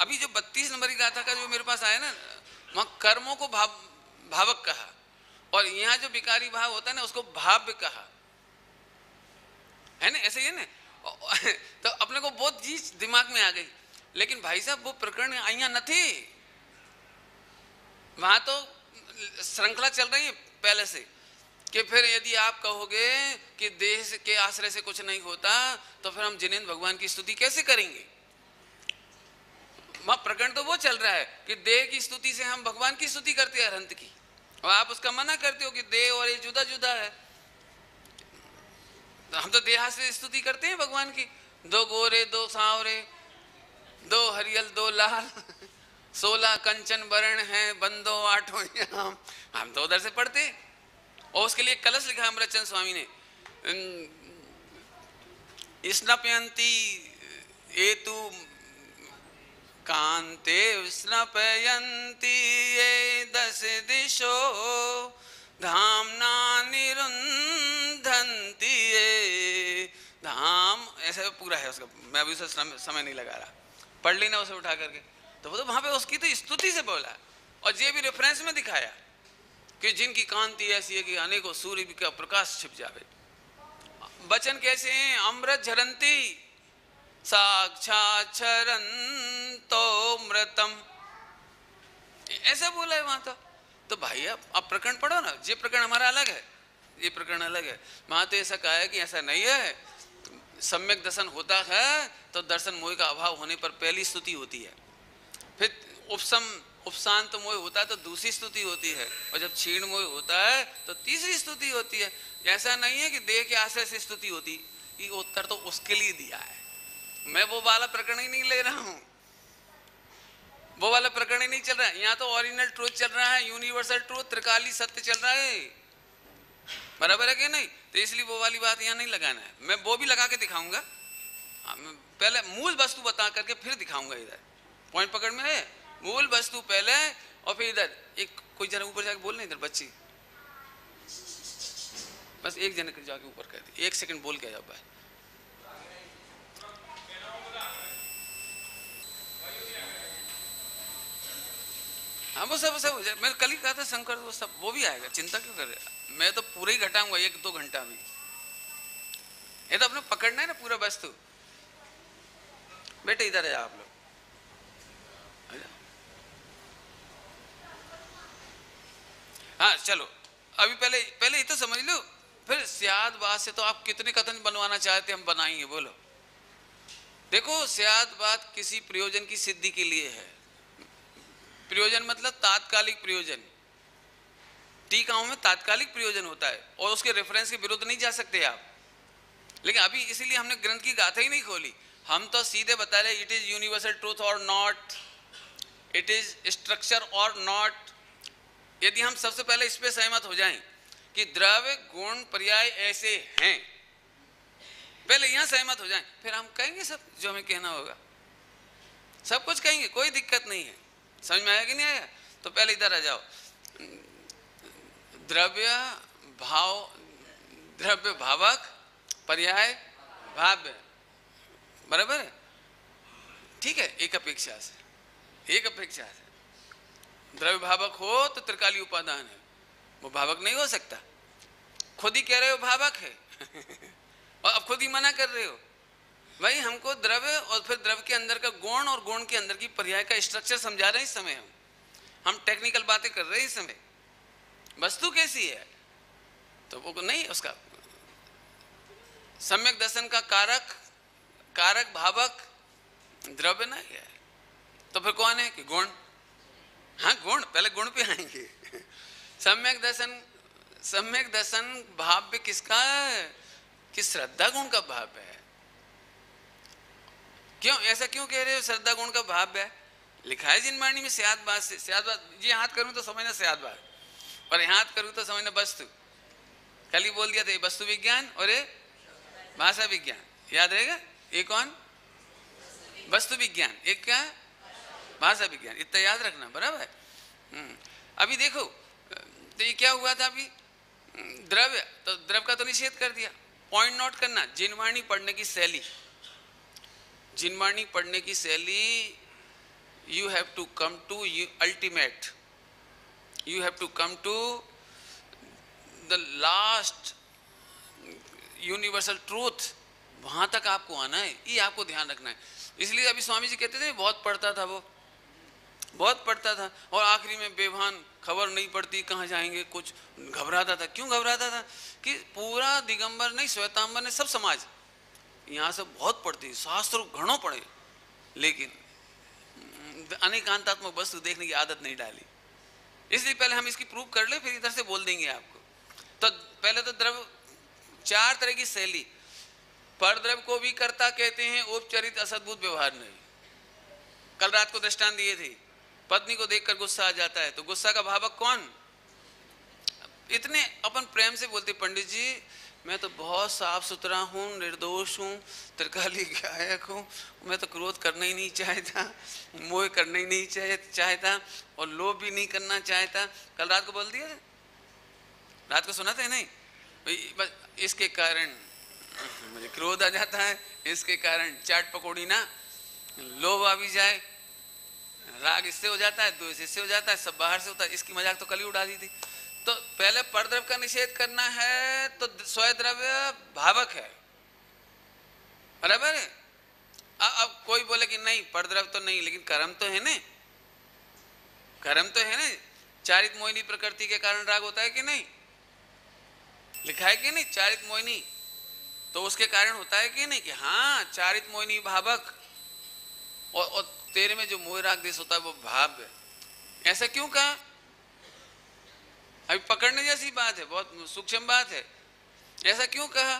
अभी जो बत्तीस नंबर की गाथा का जो मेरे पास आया ना वहाँ कर्मों को भाव भावक कहा। और यहाँ जो विकारी भाव होता है ना उसको भाव्य कहा। है ना? ऐसे ही है ना? तो अपने को बहुत चीज़ दिमाग में आ गई। लेकिन भाई साहब, वो प्रकरण आइया न थी। वहाँ तो श्रृंखला चल रही है पहले से कि फिर यदि आप कहोगे कि देह के आश्रय से कुछ नहीं होता तो फिर हम जिनेन्द्र भगवान की स्तुति कैसे करेंगे? वहाँ प्रकरण तो वो चल रहा है कि देह की स्तुति से हम भगवान की स्तुति करते हैं अरंत की। और आप उसका मना करते हो कि देह और ये जुदा जुदा है। तो हम तो देहा से स्तुति करते हैं भगवान की। दो गोरे, दो सांवरे, दो हरियल, दो लाल, सोलह कंचन वर्ण है, बंदो आठों हम हम तो उधर से पढ़ते और उसके लिए कलश लिखा अमृतचंद स्वामी ने। स्नपयंती, एतु कांते स्नपयंती, ये दस दिशो। धामना निरुंधंती धाम, ऐसे पूरा है उसका। मैं अभी उसे समय नहीं लगा रहा। पढ़ ली ना उसे उठा करके। तो वो तो वहाँ पे उसकी तो स्तुति से बोला। और ये भी रेफरेंस में दिखाया कि जिनकी कांति ऐसी है कि अनेकों सूर्य का प्रकाश छिप जावे। वचन कैसे हैं? अमृत झरंती साक्षात तो मृतम। ऐसा बोला है वहाँ तो। तो भाई, अब आप प्रकरण पढ़ो ना। ये प्रकरण हमारा अलग है। ये प्रकरण अलग है। वहाँ तो ऐसा कहा है कि ऐसा नहीं है। सम्यक दर्शन होता है तो दर्शन मोह का अभाव होने पर पहली स्तुति होती है। फिर उपसम, उपशांत मोह होता है तो दूसरी स्तुति होती है। और जब क्षीण मोह होता है तो तीसरी स्तुति होती है। ऐसा नहीं है कि देह के आश्रय से स्तुति होती। ये उत्तर तो उसके लिए दिया है। मैं वो वाला प्रकरण ही नहीं ले रहा हूँ। वो वाला प्रकरण ही नहीं चल रहा है। यहाँ तो ओरिजिनल ट्रूथ चल रहा है यूनिवर्सल ट्रूथ त्रिकाली सत्य चल रहा है। बराबर है कि नहीं? तो इसलिए वो वाली बात यहाँ नहीं लगाना है। मैं वो भी लगा के दिखाऊँगा। हाँ, पहले मूल वस्तु बता करके फिर दिखाऊँगा इधर। पॉइंट पकड़ में है? मूल वस्तु पहले और फिर इधर। एक कोई जन ऊपर जाके बोल नहीं इधर बच्ची। बस एक जन जाके ऊपर कर दी। एक सेकंड बोल के जाओ भाई हाँ वो सब सब मैं कल ही कहा था शंकर, वो सब, वो भी आएगा, चिंता क्यों कर रहे मैं तो पूरा ही घटाऊँगा, एक दो घंटा में ये तो अपने पकड़ना है ना पूरा वस्तु। बेटे इधर है आप लोग। हाँ चलो। अभी पहले पहले ये तो समझ लो। फिर सियाद बात से तो आप कितने कथन बनवाना चाहते हम बनाएँगे, बोलो। देखो सियाद बात किसी प्रयोजन की सिद्धि के लिए है। प्रयोजन मतलब तात्कालिक प्रयोजन। टीकाओं में तात्कालिक प्रयोजन होता है और उसके रेफरेंस के विरुद्ध नहीं जा सकते आप। लेकिन अभी इसीलिए हमने ग्रंथ की गाथा ही नहीं खोली। हम तो सीधे बता रहे इट इज़ यूनिवर्सल ट्रूथ और नॉट इट इज़ स्ट्रक्चर और नॉट यदि हम सबसे पहले इस पर सहमत हो जाएँ कि द्रव्य गुण पर्याय ऐसे हैं, पहले यहाँ सहमत हो जाएँ, फिर हम कहेंगे सब जो हमें कहना होगा। सब कुछ कहेंगे, कोई दिक्कत नहीं है। समझ में आया कि नहीं आया? तो पहले इधर आ जाओ। द्रव्य भाव, द्रव्य भावक पर्याय भाव्य। बराबर है? ठीक है, एक अपेक्षा से, एक अपेक्षा से। द्रव्य भावक हो तो त्रिकाली उपादान है। वो भावक नहीं हो सकता। खुद ही कह रहे हो भावक है। और अब खुद ही मना कर रहे हो। भाई हमको द्रव्य और फिर द्रव्य के अंदर का गुण और गुण के अंदर की पर्याय का स्ट्रक्चर समझा रहे हैं इस समय हम। हम टेक्निकल बातें कर रहे हैं इस समय। वस्तु कैसी है? तो वो नहीं, उसका सम्यक दर्शन का कारक कारक, भावक, द्रव्य ना है। तो फिर कौन है कि गुण? हाँ गुण, पहले गुण पे आएँगे। सम्यक दर्शन सम्यक दर्शन, भाव्य किसका कि श्रद्धा गुण का भाव है? क्यों? ऐसा क्यों कह रहे हो? श्रद्धा गुण का भाव है। लिखा है जिन वाणी में सियाद बात से सियाद बात ये हाथ करूँ तो समझना सियाद बात। और यहाँ हाथ करूँ तो समझना वस्तु। कल ही बोल दिया था ये वस्तु विज्ञान और ये भाषा विज्ञान। याद रहेगा? ये कौन? वस्तु विज्ञान। एक क्या? भाषा विज्ञान। इतना याद रखना बराबर? हम्म, अभी देखो तो ये क्या हुआ था अभी? द्रव्य। तो द्रव्य का तो निषेध कर दिया। पॉइंट नोट करना जिनवाणी पढ़ने की शैली। जिनवाणी पढ़ने की शैली, you have to come to ultimate you have to come to the last universal truth वहाँ तक आपको आना है, ये आपको ध्यान रखना है। इसलिए अभी स्वामी जी कहते थे, बहुत पढ़ता था वो। बहुत पढ़ता था। और आखिरी में बेभान खबर नहीं पड़ती, कहाँ जाएँगे, कुछ घबराता था। क्यों घबराता था? कि पूरा दिगंबर नहीं, श्वेतांबर ने सब समाज। यहाँ से बहुत पढ़ती शास्त्र घणों पढ़े, लेकिन अनेकांतात्मक वस्तु देखने की आदत नहीं डाली। इसलिए पहले हम इसकी प्रूव कर ले, फिर इधर से बोल देंगे आपको। तो पहले तो द्रव, चार तरह की शैली। पर द्रव को भी करता कहते हैं उपचरित असद्भुत व्यवहार नहीं। कल रात को दृष्टान दिए थे, पत्नी को देखकर गुस्सा आ जाता है तो गुस्सा का भावक कौन? इतने अपन प्रेम से बोलते, पंडित जी मैं तो बहुत साफ़ सुथरा हूँ, निर्दोष हूँ, त्रिकाली गायक हूँ। मैं तो क्रोध करना ही नहीं चाहता, मोह करना ही नहीं चाह, चाहता और लोभ भी नहीं करना चाहता। कल रात को बोल दिया? रात को सुना था नहीं। बस इसके कारण, मुझे क्रोध आ जाता है। इसके कारण चाट पकौड़ी ना, लोभ आ भी जाए, राग इससे हो जाता है, द्वेष इससे हो जाता है, सब बाहर से होता है। इसकी मज़ाक तो कल ही उड़ा दी थी। तो पहले परद्रव्य का निषेध करना है तो स्वद्रव्य भावक है। बराबर है? अब कोई बोले कि नहीं परद्रव्य तो नहीं लेकिन कर्म तो है ना? कर्म तो है ना? चारित मोहिनी प्रकृति के कारण राग होता है कि नहीं? लिखा है कि नहीं? चारित मोहिनी। तो उसके कारण होता है कि नहीं? कि हाँ चारित मोहिनी भावक। और, और तेरे में जो मोह राग देश होता है वो भाव ऐसा क्यों कहा? अभी पकड़ने जैसी बात है, बहुत सूक्ष्म बात है। ऐसा क्यों कहा?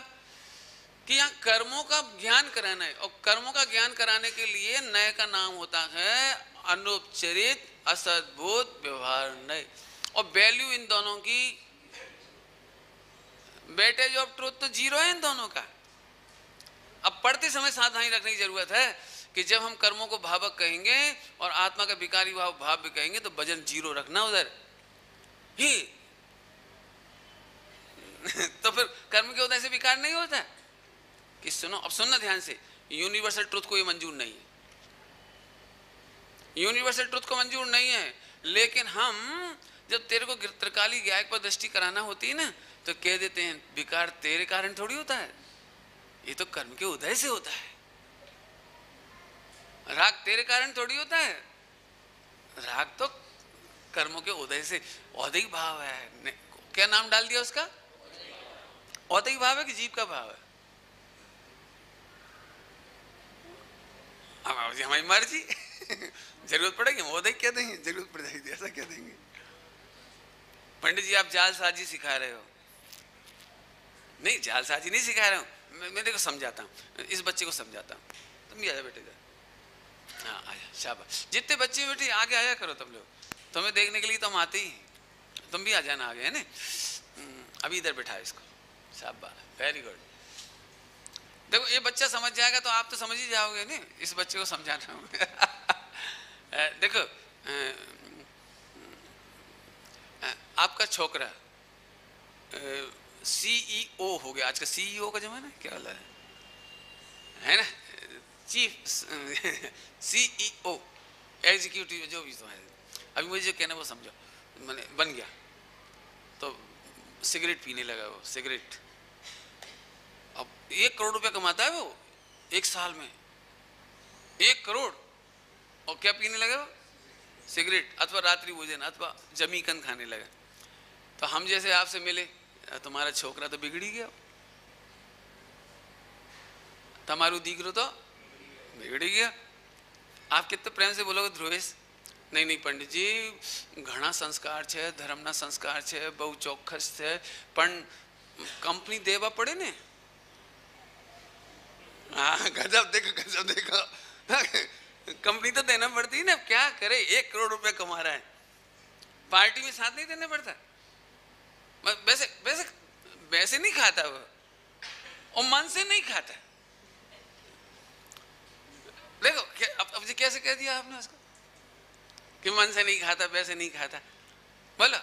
कि यहाँ कर्मों का ज्ञान कराना है, और कर्मों का ज्ञान कराने के लिए नए का नाम होता है अनुपचरित, असद्भुत, व्यवहार नए और वैल्यू इन दोनों की बेटेज ऑफ़ ट्रूथ तो ज़ीरो है इन दोनों का। अब पढ़ते समय सावधानी रखने की ज़रूरत है कि जब हम कर्मों को भावक कहेंगे और आत्मा का विकारी भाव भाव भी कहेंगे तो वज़न ज़ीरो रखना उधर। ही। तो फिर कर्म के उदय से विकार नहीं होता? कि सुनो, अब सुनना ध्यान से यूनिवर्सल ट्रुथ को ये मंजूर नहीं है। यूनिवर्सल ट्रुथ को मंजूर नहीं है, लेकिन हम, जब तेरे को त्रिकाली गायक पर दृष्टि कराना होती है ना तो कह देते हैं, विकार तेरे कारण थोड़ी होता है। ये तो कर्म के उदय से होता है। राग तेरे कारण थोड़ी होता है। राग तो कर्मों के उदय से औदिक भाव है। क्या नाम डाल दिया उसका? औदिक भाव है कि जीव का भाव है? हमारी मर्ज़ी। ज़रूरत पड़ेगी, हम क्या देंगे? ज़रूरत पड़ जाएगी, ऐसा क्या देंगे? पंडित जी, आप जालसाजी सिखा रहे हो? नहीं जालसाजी नहीं सिखा रहा हूँ। मैं देखो, समझाता हूँ। इस बच्चे को समझाता हूँ। तुम भी आजा बेटे हाँ आया शाबाश। जितने बच्चे बेटे आगे आया करो तुम लोग। तुम्हें देखने के लिए तो हम आते ही तुम भी आ जाना आगे है ना? हम्म, अभी इधर बैठा इसको। शाबाश वेरी गुड देखो ये बच्चा समझ जाएगा तो आप तो समझ ही जाओगे ना? इस बच्चे को समझाना हूँ देखो आपका छोकरा सीईओ हो गया। आज का सीईओ का जमाना क्या वाला है? है ना? चीफ सीईओ एग्जीक्यूटिव जो भी तुम्हारे अभी मुझे कहना है वो समझो। मैंने बन गया। तो सिगरेट पीने लगा वो, सिगरेट। अब एक करोड़ रुपया कमाता है वो, एक साल में। एक करोड़। और क्या पीने लगा वो? सिगरेट। अथवा रात्रि भोजन, अथवा जमीकन खाने लगा। तो हम जैसे आपसे मिले, तुम्हारा छोकरा तो बिगड़ी गया। તમારું દીકરો तो बिगड़ी गया। आप कितने प्रेम से बोलोगे, ध्रुवेश? નહીં નહીં પંડિતજી ઘણા સંસ્કાર છે ધર્મના સંસ્કાર છે બહુ ચોક્કસ છે પણ કંપની દેવા પડે ને हाँ गजब देखो गजब देखो कंपनी तो देना पड़ती है ना क्या करे एक करोड़ रुपए कमा रहा है पार्टी में साथ नहीं देना पड़ता वैसे वैसे वैसे नहीं खाता वो और मन से नहीं खाता देखो क्या अब, अब जी कैसे कह दिया आपने उसको कि मन से नहीं खाता वैसे नहीं खाता। बोला।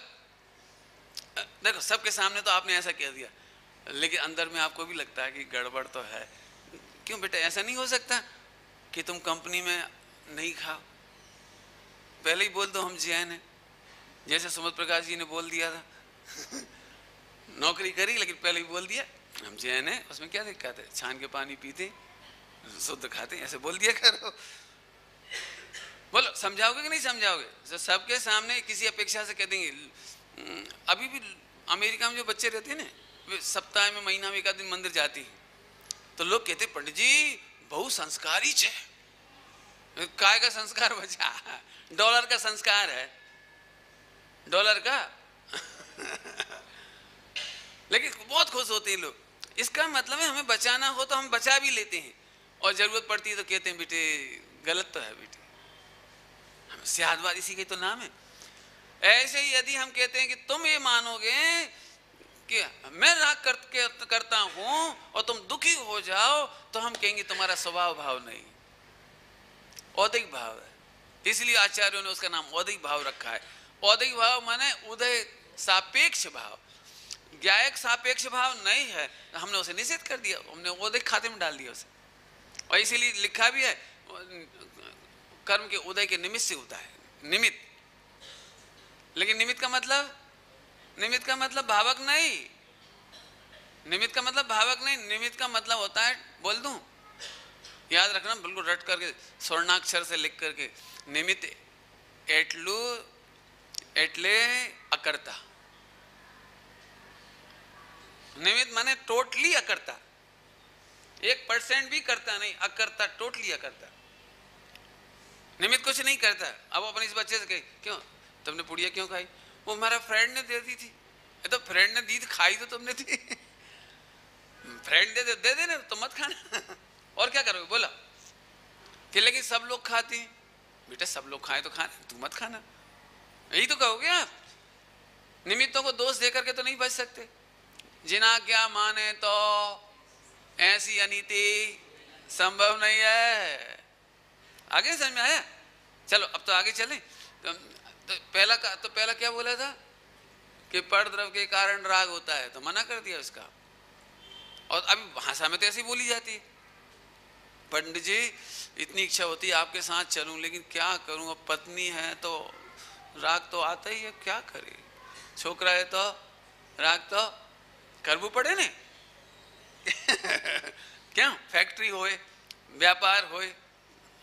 देखो, सबके सामने तो आपने ऐसा कह दिया, लेकिन अंदर में आपको भी लगता है कि गड़बड़ तो है। क्यों बेटा, ऐसा नहीं हो सकता कि तुम कंपनी में नहीं खाओ? पहले ही बोल दो हम जैन हैं। जैसे सुमत प्रकाश जी ने बोल दिया था। नौकरी करी, लेकिन पहले ही बोल दिया, हम जैन हैं, उसमें क्या दिक्कत है? छान के पानी पीते, शुद्ध खाते, ऐसे बोल दिया करो। बोलो, समझाओगे कि नहीं समझाओगे? तो सबके सामने किसी अपेक्षा से कह देंगे अभी भी अमेरिका में जो बच्चे रहते हैं ना, वे सप्ताह में, महीना में एक दिन मंदिर जाती हैं। तो लोग कहते पंडित जी बहु संस्कारी छे। काय का संस्कार बचा? डॉलर का संस्कार है। डॉलर का? लेकिन बहुत खुश होते हैं लोग। इसका मतलब है, हमें बचाना हो तो हम बचा भी लेते हैं। और ज़रूरत पड़ती है तो कहते हैं, बेटे, गलत तो है, बेटे। सियादवाद इसी के तो नाम है। ऐसे ही यदि हम कहते हैं कि तुम ये मानोगे कि मैं राग कर, करता हूँ और तुम दुखी हो जाओ तो हम कहेंगे तुम्हारा स्वभाव भाव नहीं। औदिक भाव है। इसलिए आचार्यों ने उसका नाम औदिक भाव रखा है। औदिक भाव माने उदय सापेक्ष भाव। ज्ञायक सापेक्ष भाव नहीं है। हमने उसे निषेध कर दिया। हमने औदिक खाते में डाल दिया उसे। और इसीलिए लिखा भी है कर्म के उदय के निमित्त से होता है। निमित्त। लेकिन निमित्त का मतलब? निमित्त का मतलब भावक नहीं। निमित्त का मतलब भावक नहीं। निमित्त का मतलब होता है, बोल दूँ? याद रखना, बिल्कुल रट करके, स्वर्णाक्षर से लिख करके। निमित्त एटलू, एटले अकर्ता। निमित्त माने टोटली अकर्ता। एक परसेंट भी करता नहीं, अकर्ता टोटली अकर्ता। निमित्त कुछ नहीं करता। अब अपने इस बच्चे से कही, क्यों? तुमने पुड़िया क्यों खाई? वो, हमारा फ्रेंड ने दे दी थी। तो फ्रेंड ने दी थी, खाई तो तुमने थी फ्रेंड दे दे दे देना तो मत खाना। और क्या करोगे? बोला। कि लेकिन सब लोग खाते हैं। बेटा, सब लोग खाए तो खाना तू मत खाना। यही तो कहोगे आप? निमित्तों को दोष दे करके तो नहीं बच सकते। जिना क्या माने तो ऐसी अनिति संभव नहीं है। आगे समझ में आया? चलो अब तो आगे चले। तो, तो पहला का तो पहला क्या बोला था? कि पर द्रव के कारण राग होता है तो मना कर दिया उसका। और अभी भाषा में तो ऐसी बोली जाती है। पंडित जी इतनी इच्छा होती है आपके साथ चलूँ लेकिन क्या करूँ? अब पत्नी है तो राग तो आता ही है क्या करे? छोकरा है तो राग तो करबू पड़े ने? क्या? फैक्ट्री होए व्यापार होए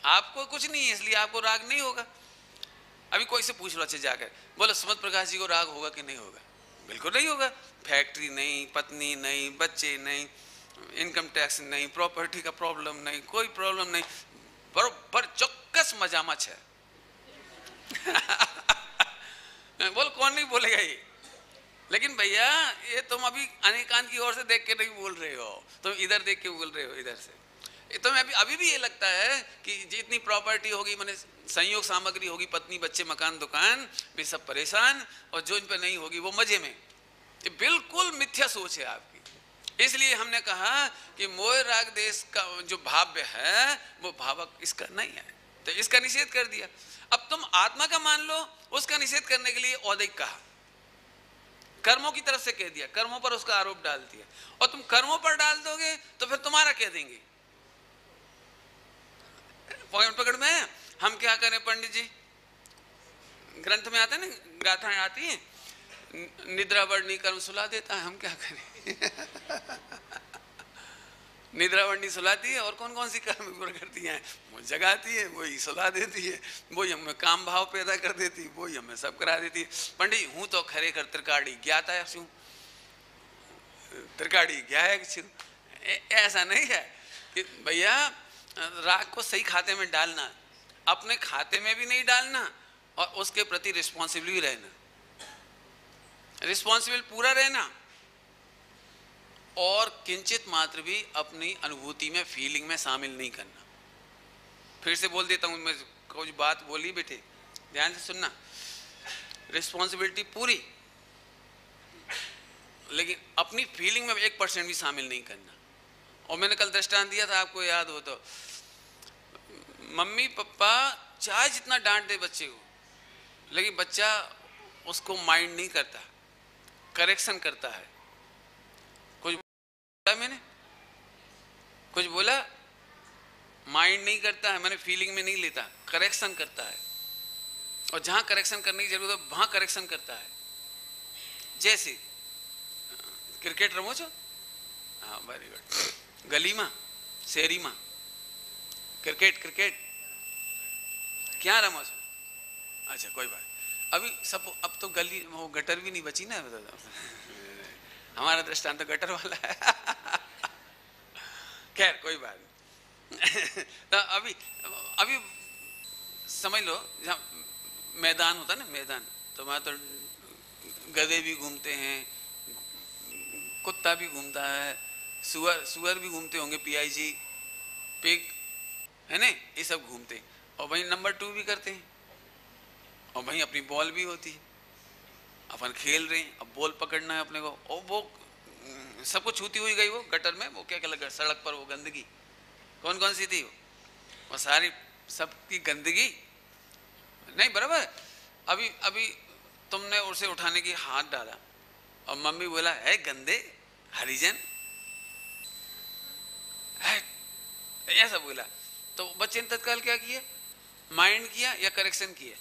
आपको कुछ नहीं है इसलिए आपको राग नहीं होगा अभी कोई से पूछ लो अच्छे जाकर बोलो सुमत प्रकाश जी को राग होगा कि नहीं होगा बिल्कुल नहीं होगा फैक्ट्री नहीं पत्नी नहीं बच्चे नहीं इनकम टैक्स नहीं प्रॉपर्टी का प्रॉब्लम नहीं कोई प्रॉब्लम नहीं बरोबर ચોક્કસ મજામાં છે बोल कौन नहीं बोलेगा ये लेकिन भैया ये तुम अभी अनेकांत की ओर से देख के नहीं बोल रहे हो तुम इधर देख के बोल रहे हो इधर से तो मैं अभी अभी भी ये लगता है कि जितनी प्रॉपर्टी होगी, मैंने संयोग सामग्री होगी, पत्नी, बच्चे, मकान, दुकान भी सब परेशान, और जो इन पे नहीं होगी, वो मज़े में। ये बिल्कुल मिथ्या सोच है आपकी। इसलिए हमने कहा कि मोह राग देश का जो भाव्य है, वो भावक इसका नहीं है। तो इसका निषेध कर दिया। अब तुम आत्मा का मान लो, उसका निषेध करने के लिए औदिक कहा। कर्मों की तरफ़ से कह दिया। कर्मों पर उसका आरोप डाल दिया। और तुम कर्मों पर डाल दोगे तो फिर तुम्हारा कह देंगे। पकड़ पकड़ में हम क्या करें पंडित जी? ग्रंथ में आते हैं ना, गाथाएँ आती हैं। निद्रा वर्णी कर्म सुला देता है, हम क्या करें? निद्रा वर्णी सुलाती है और कौन कौन सी कर्म पूरा करती हैं? वो जगाती है वही सुला देती है वही हमें काम भाव पैदा कर देती है वही हमें सब करा देती है। पंडित हूँ तो खरे कर त्रिकाड़ी ज्ञाता है શું त्रिकाड़ी है ऐसा नहीं है कि भैया राग को सही खाते में डालना, अपने खाते में भी नहीं डालना और उसके प्रति रिस्पॉन्सिबल भी रहना। रिस्पॉन्सिबल पूरा रहना। और किंचित मात्र भी अपनी अनुभूति में फीलिंग में शामिल नहीं करना। फिर से बोल देता हूँ, मैं कुछ बात बोली बेटे, ध्यान से सुनना। रिस्पॉन्सिबिलिटी पूरी, लेकिन अपनी फीलिंग में एक परसेंट भी शामिल नहीं करना। और मैंने कल दृष्टांत दिया था आपको याद हो तो। मम्मी पापा चाहे जितना डांट दे बच्चे को, लेकिन बच्चा उसको माइंड नहीं करता करेक्शन करता है। कुछ बोला मैंने? कुछ बोला? माइंड नहीं करता है, मैंने फीलिंग में नहीं लेता करेक्शन करता है। और जहाँ करेक्शन करने की ज़रूरत है, वहाँ करेक्शन करता है। जैसे क्रिकेट रमो छो हाँ वेरी गुड गली में શેરી માં क्रिकेट क्रिकेट क्या रमो छो अच्छा कोई बात अभी सब अब तो गली वो गटर भी नहीं बची ना हमारा दृष्टांत तो गटर वाला है खैर कोई बात नहीं तो अभी अभी समझ लो जहाँ मैदान होता है ना मैदान तो वहाँ तो गधे भी घूमते हैं कुत्ता भी घूमता है सुअर सुअर भी घूमते होंगे पीआईजी पिग है ना? ये सब घूमते और वहीं नंबर टू भी करते हैं। और वहीं अपनी बॉल भी होती है। अपन खेल रहे हैं। अब बॉल पकड़ना है अपने को। और वो सबको छूती हुई गई वो गटर में। वो क्या क्या लगा सड़क पर वो गंदगी। कौन कौन सी थी वो? वो सारी, सबकी गंदगी। नहीं, बराबर। अभी अभी तुमने उसे उठाने की हाथ डाला। और मम्मी बोला है गंदे, हरिजन है ऐसा बोला। तो बच्चे ने तत्काल क्या किया? माइंड किया या करेक्शन किया?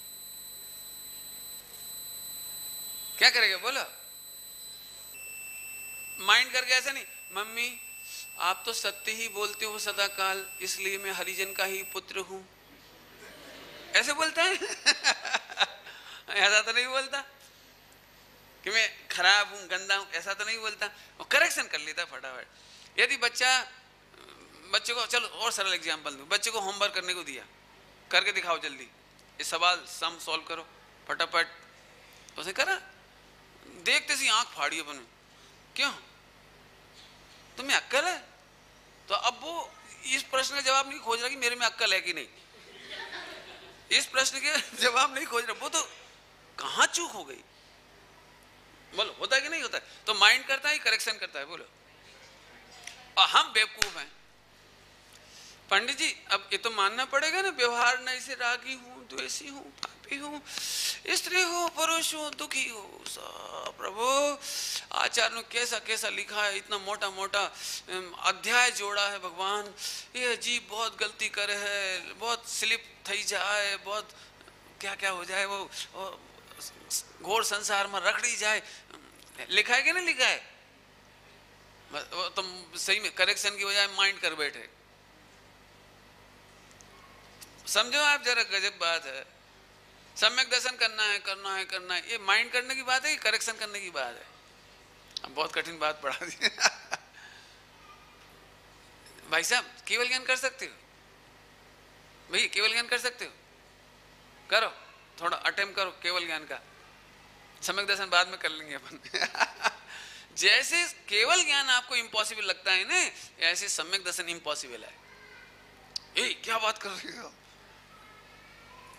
क्या करेगा? बोलो। माइंड करके ऐसा नहीं, मम्मी, आप तो सत्य ही बोलते हो सदा काल इसलिए मैं हरिजन का ही पुत्र हूँ। ऐसे बोलता है? ऐसा तो नहीं बोलता। कि मैं खराब हूँ, गंदा हूँ, ऐसा तो नहीं बोलता। वो करेक्शन कर लेता फटाफट। यदि बच्चा बच्चे को, चलो और सरल एग्ज़ाम्पल दू। बच्चे को होमवर्क करने को दिया। करके दिखाओ जल्दी। ये सवाल सम सॉल्व करो। फटाफट। उसने करा। देखते सी आँख फाड़ी अपने क्यों? तुम्हें अक्कल है? तो अब वो इस प्रश्न का जवाब नहीं खोज रहा कि मेरे में अक्कल है कि नहीं। इस प्रश्न के जवाब नहीं खोज रहा। वो तो कहाँ चूक हो गई? बोलो, होता है कि नहीं होता है? तो माइंड करता है करेक्शन करता है? बोलो। और हम बेवकूफ़ हैं। पंडित जी अब ये तो मानना पड़ेगा ना व्यवहार न से रागी हूँ द्वेषी हूँ पापी हूँ स्त्री हो पुरुष हो दुखी हो प्रभु आचार्य ने कैसा कैसा लिखा है इतना मोटा मोटा अध्याय जोड़ा है भगवान। ये जीव बहुत गलती करे है बहुत स्लिप थी जाए बहुत क्या क्या हो जाए वो, घोर संसार में रखड़ी जाए। लिखा है कि नहीं लिखा है तुम सही में करेक्शन की बजाय माइंड कर बैठे। समझो आप जरा गजब बात है। सम्यक दर्शन करना है करना है करना है। ये माइंड करने की बात है कि करेक्शन करने की बात है? अब बहुत कठिन बात पढ़ा दी। भाई साहब, केवल ज्ञान कर सकते हो? भाई केवल ज्ञान कर सकते हो? करो, थोड़ा अटेम्प करो केवल ज्ञान का। सम्यक दर्शन बाद में कर लेंगे अपन। जैसे केवल ज्ञान आपको इम्पॉसिबल लगता है ना, ऐसे सम्यक दर्शन इम्पॉसिबल है। ए, क्या बात कर रहे हो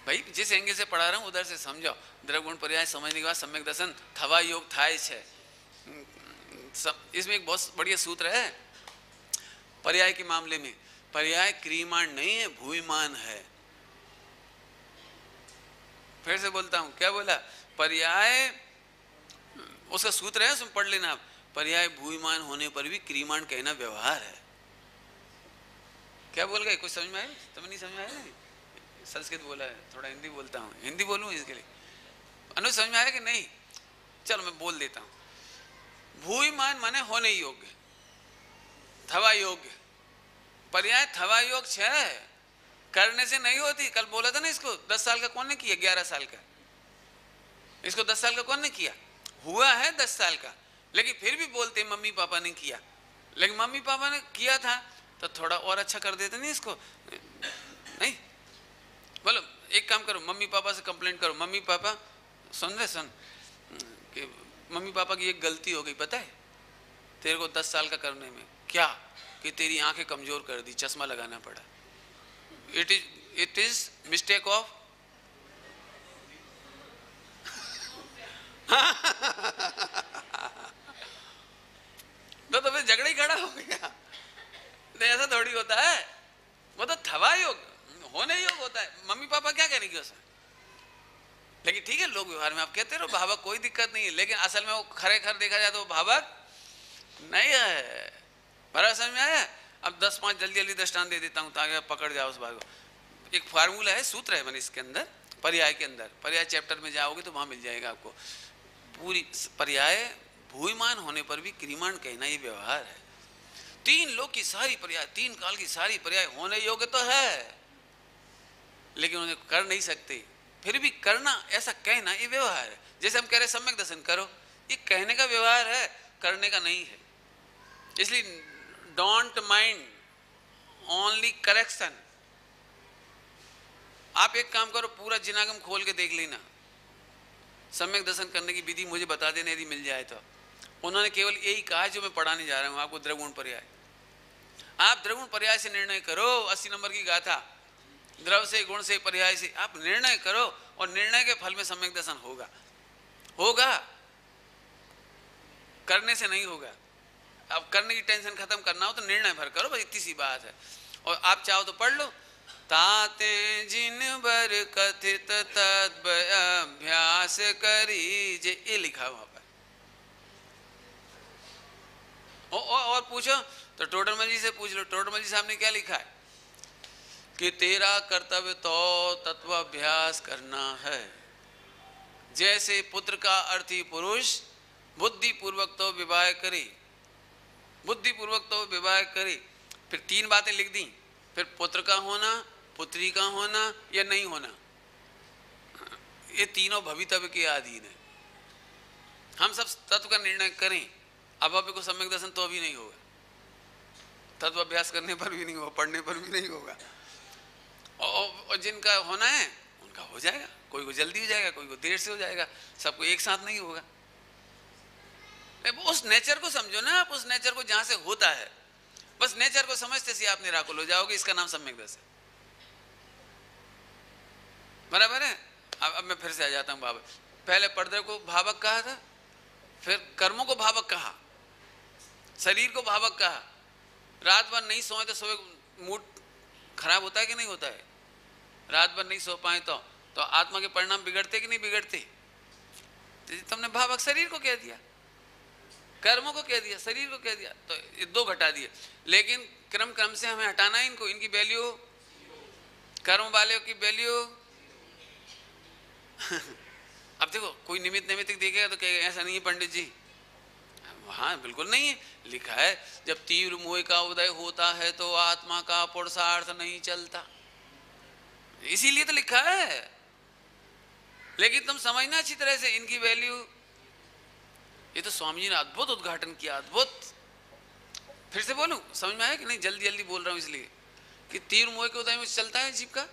भाई, जिस एंगल से पढ़ा रहा हूँ, उधर से समझो द्रवगुण पर्याय समझने के बाद सम्यक दर्शन, थवा योग है इसमें एक बहुत बढ़िया सूत्र है। पर्याय के मामले में, पर्याय क्रियमान नहीं है भूमिमान है। फिर से बोलता हूँ, क्या बोला? पर्याय, उसका सूत्र है, उसमें पढ़ लेना आप। पर्याय भूमिमान होने पर भी क्रियमान कहना व्यवहार है। क्या बोल गए? कुछ समझ में आया? तुम्हें नहीं समझ में आया? संस्कृत बोला है, थोड़ा हिंदी बोलता हूँ। हिंदी बोलूँ इसके लिए? अनुज समझ में आया कि नहीं? चलो, मैं बोल देता हूँ। भूमान माने होने योग्य, थवा योग्य। पर्याय थवा योग छह करने से नहीं होती। कल बोला था ना इसको, दस साल का कौन ने किया? ग्यारह साल का। इसको दस साल का कौन ने किया? हुआ है दस साल का। लेकिन फिर भी बोलते, मम्मी पापा ने किया। लेकिन मम्मी पापा ने किया था तो थोड़ा और अच्छा कर देते नहीं इसको? नहीं? बोलो, एक काम करो, मम्मी पापा से कंप्लेंट करो। मम्मी पापा, सुन रहे सुन। कि मम्मी पापा की एक गलती हो गई, पता है? तेरे को दस साल का करने में। क्या? कि तेरी आँखें कमज़ोर कर दी, चश्मा लगाना पड़ा। It is it is mistake of तो फिर झगड़ा ही खड़ा हो गया। ऐसा थोड़ी होता है। वो तो थवा योग होने योग होता है। मम्मी पापा क्या करेंगे उसमें लेकिन ठीक है, लोग व्यवहार में आप कहते रहो भावक कोई दिक्कत नहीं है। लेकिन असल में वो खरे खर देखा जाए तो भावक नहीं है। बड़ा समझ में आया? अब दस पाँच जल्दी जल्दी दृष्टान दे देता हूँ ताकि पकड़ जाओ उस बात को। एक फार्मूला है, सूत्र है मैंने इसके अंदर, पर्याय के अंदर। पर्याय चैप्टर में जाओगे तो वहाँ मिल जाएगा आपको। पूरी पर्याय भूमान होने पर भी क्रिमाण कहना ये व्यवहार है। तीन लोग की सारी पर्याय, तीन काल की सारी पर्याय होने योग्य तो है। लेकिन उन्हें कर नहीं सकते। फिर भी करना, ऐसा कहना ये व्यवहार है। जैसे हम कह रहे सम्यक दर्शन करो। ये कहने का व्यवहार है, करने का नहीं है। इसलिए डोंट माइंड ओनली करेक्शन आप एक काम करो, पूरा जिनागम खोल के देख लेना। सम्यक दर्शन करने की विधि मुझे बता देना, यदि मिल जाए तो। उन्होंने केवल यही कहा जो मैं पढ़ाने जा रहा हूँ, आपको द्रगुण पर्याय। आप द्रगुण पर्याय से निर्णय करो, अस्सी नंबर की गाथा। द्रव से, गुण से, पर्याय से, आप निर्णय करो और निर्णय के फल में सम्यक दर्शन होगा। होगा। करने से नहीं होगा। अब करने की टेंशन खत्म करना हो तो निर्णय भर करो, बस इतनी सी बात है। और आप चाहो तो पढ़ लो। ताते जिन बर कथित अभ्यास करी जे ये लिखा वहाँ पर और पूछो तो टोटल मल जी से पूछ लो। टोटल मल जी साहब ने क्या लिखा है? कि तेरा कर्तव्य तो तत्व अभ्यास करना है। जैसे पुत्र का अर्थी पुरुष बुद्धि पूर्वक तो विवाह करे। बुद्धि पूर्वक तो विवाह करे। फिर तीन बातें लिख दी। फिर पुत्र का होना, पुत्री का होना या नहीं होना। ये तीनों भवितव्य के अधीन है। हम सब तत्व का निर्णय करें। अब अभी को सम्यक दर्शन तो अभी नहीं होगा। तत्व अभ्यास करने पर भी नहीं होगा, पढ़ने पर भी नहीं होगा। और जिनका होना है, उनका हो जाएगा। कोई को जल्दी हो जाएगा, कोई को देर से हो जाएगा। सबको एक साथ नहीं होगा। उस नेचर को समझो ना आप, उस नेचर को जहाँ से होता है। बस नेचर को समझते से आप निराकुल हो जाओगे, इसका नाम सम्यक दर्शन। बराबर है? अब अब मैं फिर से आ जाता हूँ बाबा पहले पर्दे को भावक कहा था, फिर कर्मों को भावक कहा, शरीर को भावक कहा। रात भर नहीं सोए तो सोए मूड खराब होता है कि नहीं होता है? रात भर नहीं सो पाए तो तो आत्मा के परिणाम बिगड़ते कि नहीं बिगड़ते? तो तुमने भावक शरीर को कह दिया, कर्मों को कह दिया, शरीर को कह दिया तो ये दो घटा दिए। लेकिन क्रम क्रम से हमें हटाना है इनको, इनकी वैल्यू कर्म वाले की वैल्यू अब देखो, कोई निमित निमित देखेगा तो कहेगा, ऐसा नहीं है पंडित जी। हाँ बिल्कुल नहीं है। लिखा है, जब तीव्र मोह का उदय होता है तो आत्मा का पुरुषार्थ नहीं चलता। इसीलिए तो लिखा है। लेकिन तुम समझना अच्छी तरह से इनकी वैल्यू ये तो स्वामी जी ने अद्भुत उद्घाटन किया, अद्भुत। फिर से बोलूँ, समझ में आया कि नहीं? जल्दी जल्दी बोल रहा हूँ इसलिए कि तीर मुहे के उदय में चलता है जीप का?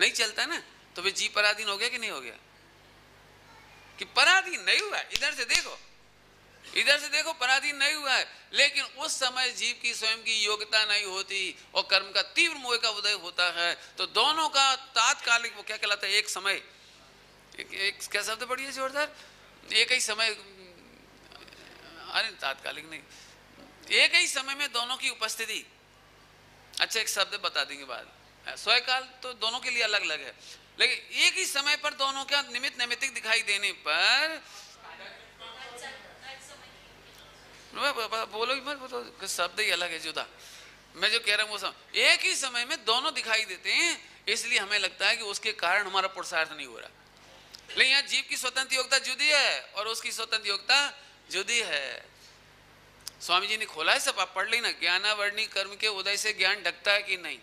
नहीं चलता ना? तो वे जीप पराधीन हो गया कि नहीं हो गया? कि पराधीन नहीं हुआ? इधर से देखो। इधर से देखो पराधीन नहीं हुआ है। लेकिन उस समय जीव की स्वयं की योग्यता नहीं होती और कर्म का तीव्र मोह का उदय होता है। तो दोनों का तात्कालिक वो क्या कहलाता है? एक समय। एक, एक क्या शब्द बढ़िया जोरदार? एक ही समय। अरे तात्कालिक नहीं। एक ही समय में दोनों की उपस्थिति। अच्छा एक शब्द बता देंगे बाद स्वयकाल तो दोनों के लिए अलग अलग है। लेकिन एक ही समय पर दोनों का निमित नैमितिक दिखाई देने पर बोलो मत बोलो शब्द ही अलग है जुदा। मैं जो कह रहा हूँ वो सब एक ही समय में दोनों दिखाई देते हैं, इसलिए हमें लगता है कि उसके कारण हमारा पुरुषार्थ नहीं हो रहा। लेकिन यहाँ जीव की स्वतंत्र योग्यता जुदी है और उसकी स्वतंत्र योग्यता जुदी है। स्वामी जी ने खोला है सब, आप पढ़ लेना। ज्ञानावर्णी कर्म के उदय से ज्ञान ढकता है कि नहीं?